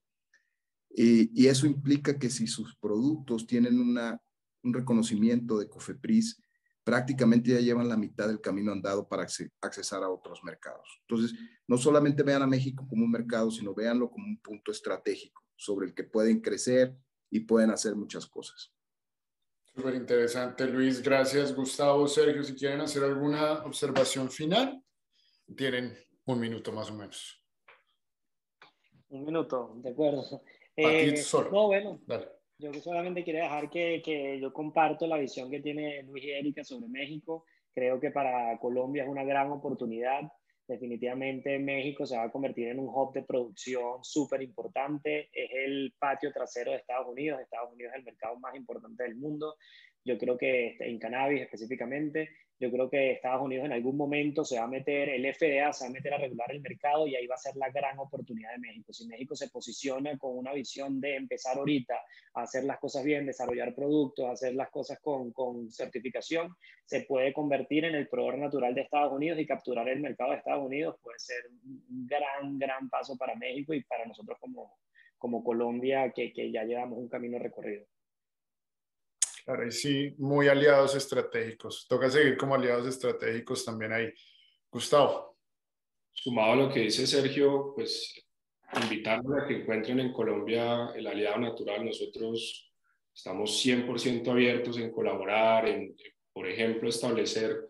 Y, eso implica que si sus productos tienen una, un reconocimiento de Cofepris, prácticamente ya llevan la mitad del camino andado para accesar a otros mercados. Entonces, no solamente vean a México como un mercado, sino véanlo como un punto estratégico sobre el que pueden crecer y pueden hacer muchas cosas. Súper interesante, Luis. Gracias, Gustavo, Sergio. Si quieren hacer alguna observación final, tienen un minuto más o menos. Un minuto, de acuerdo. Eh, solo. No, bueno. Yo solamente quiero dejar que, que, yo comparto la visión que tiene Luis y Erika sobre México. Creo que para Colombia es una gran oportunidad. Definitivamente México se va a convertir en un hub de producción súper importante. Es el patio trasero de Estados Unidos. Estados Unidos es el mercado más importante del mundo. Yo creo que en cannabis específicamente yo creo que Estados Unidos en algún momento se va a meter, el FDA se va a meter a regular el mercado y ahí va a ser la gran oportunidad de México. Si México se posiciona con una visión de empezar ahorita a hacer las cosas bien, desarrollar productos, hacer las cosas con, certificación, se puede convertir en el proveedor natural de Estados Unidos y capturar el mercado de Estados Unidos puede ser un gran, gran paso para México y para nosotros como, Colombia, que ya llevamos un camino recorrido. Claro, y sí, muy aliados estratégicos. Toca seguir como aliados estratégicos también ahí. Gustavo. Sumado a lo que dice Sergio, pues invitarlos a que encuentren en Colombia el aliado natural. Nosotros estamos 100% abiertos en colaborar, en, por ejemplo, establecer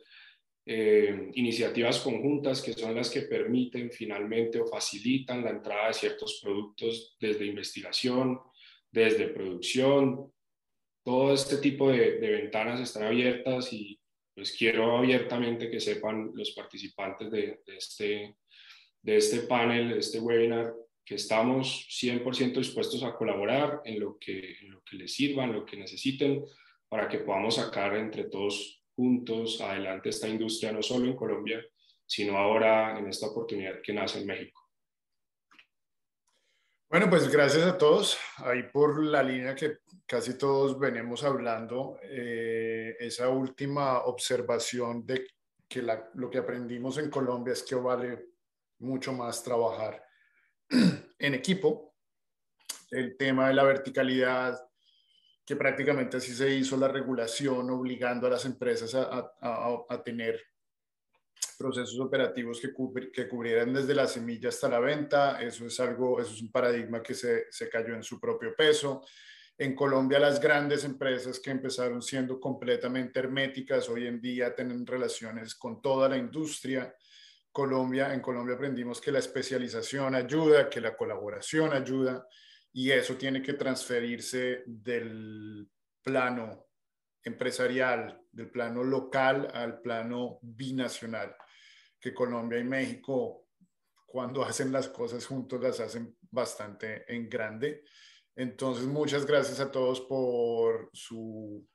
eh, iniciativas conjuntas que son las que permiten finalmente o facilitan la entrada de ciertos productos desde investigación, desde producción, todo este tipo de, ventanas están abiertas y pues quiero abiertamente que sepan los participantes de, este, de este panel, de este webinar, que estamos 100% dispuestos a colaborar en lo, que, en lo que les sirva, en lo que necesiten, para que podamos sacar entre todos juntos adelante esta industria, no solo en Colombia, sino ahora en esta oportunidad que nace en México. Bueno, pues gracias a todos. Ahí por la línea que casi todos venimos hablando, eh, esa última observación de que lo que aprendimos en Colombia es que vale mucho más trabajar en equipo. El tema de la verticalidad, que prácticamente así se hizo la regulación, obligando a las empresas a, a tener procesos operativos que, que, cubrieran desde la semilla hasta la venta. Eso es algo, eso es un paradigma que se, se cayó en su propio peso. En Colombia, las grandes empresas que empezaron siendo completamente herméticas, hoy en día tienen relaciones con toda la industria. Colombia, en Colombia aprendimos que la especialización ayuda, que la colaboración ayuda, y eso tiene que transferirse del plano empresarial, del plano local al plano binacional que Colombia y México, cuando hacen las cosas juntos, las hacen bastante en grande. Entonces, muchas gracias a todos por, su,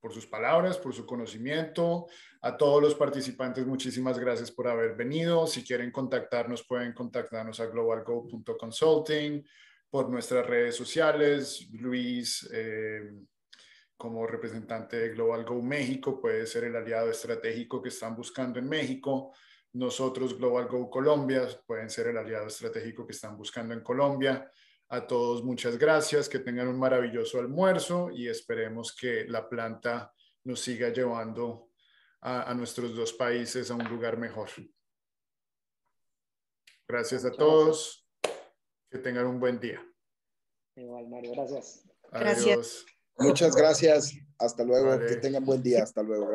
por sus palabras, por su conocimiento. A todos los participantes, muchísimas gracias por haber venido. Si quieren contactarnos, pueden contactarnos a globalgo.consulting por nuestras redes sociales. Luis, eh, como representante de Global Go México, puede ser el aliado estratégico que están buscando en México. Nosotros, Global Go Colombia, pueden ser el aliado estratégico que están buscando en Colombia. A todos muchas gracias, que tengan un maravilloso almuerzo y esperemos que la planta nos siga llevando a, nuestros dos países a un lugar mejor. Gracias a todos. Que tengan un buen día. Igual, Mario, gracias. Gracias. Muchas gracias. Hasta luego. Que tengan buen día. Hasta luego.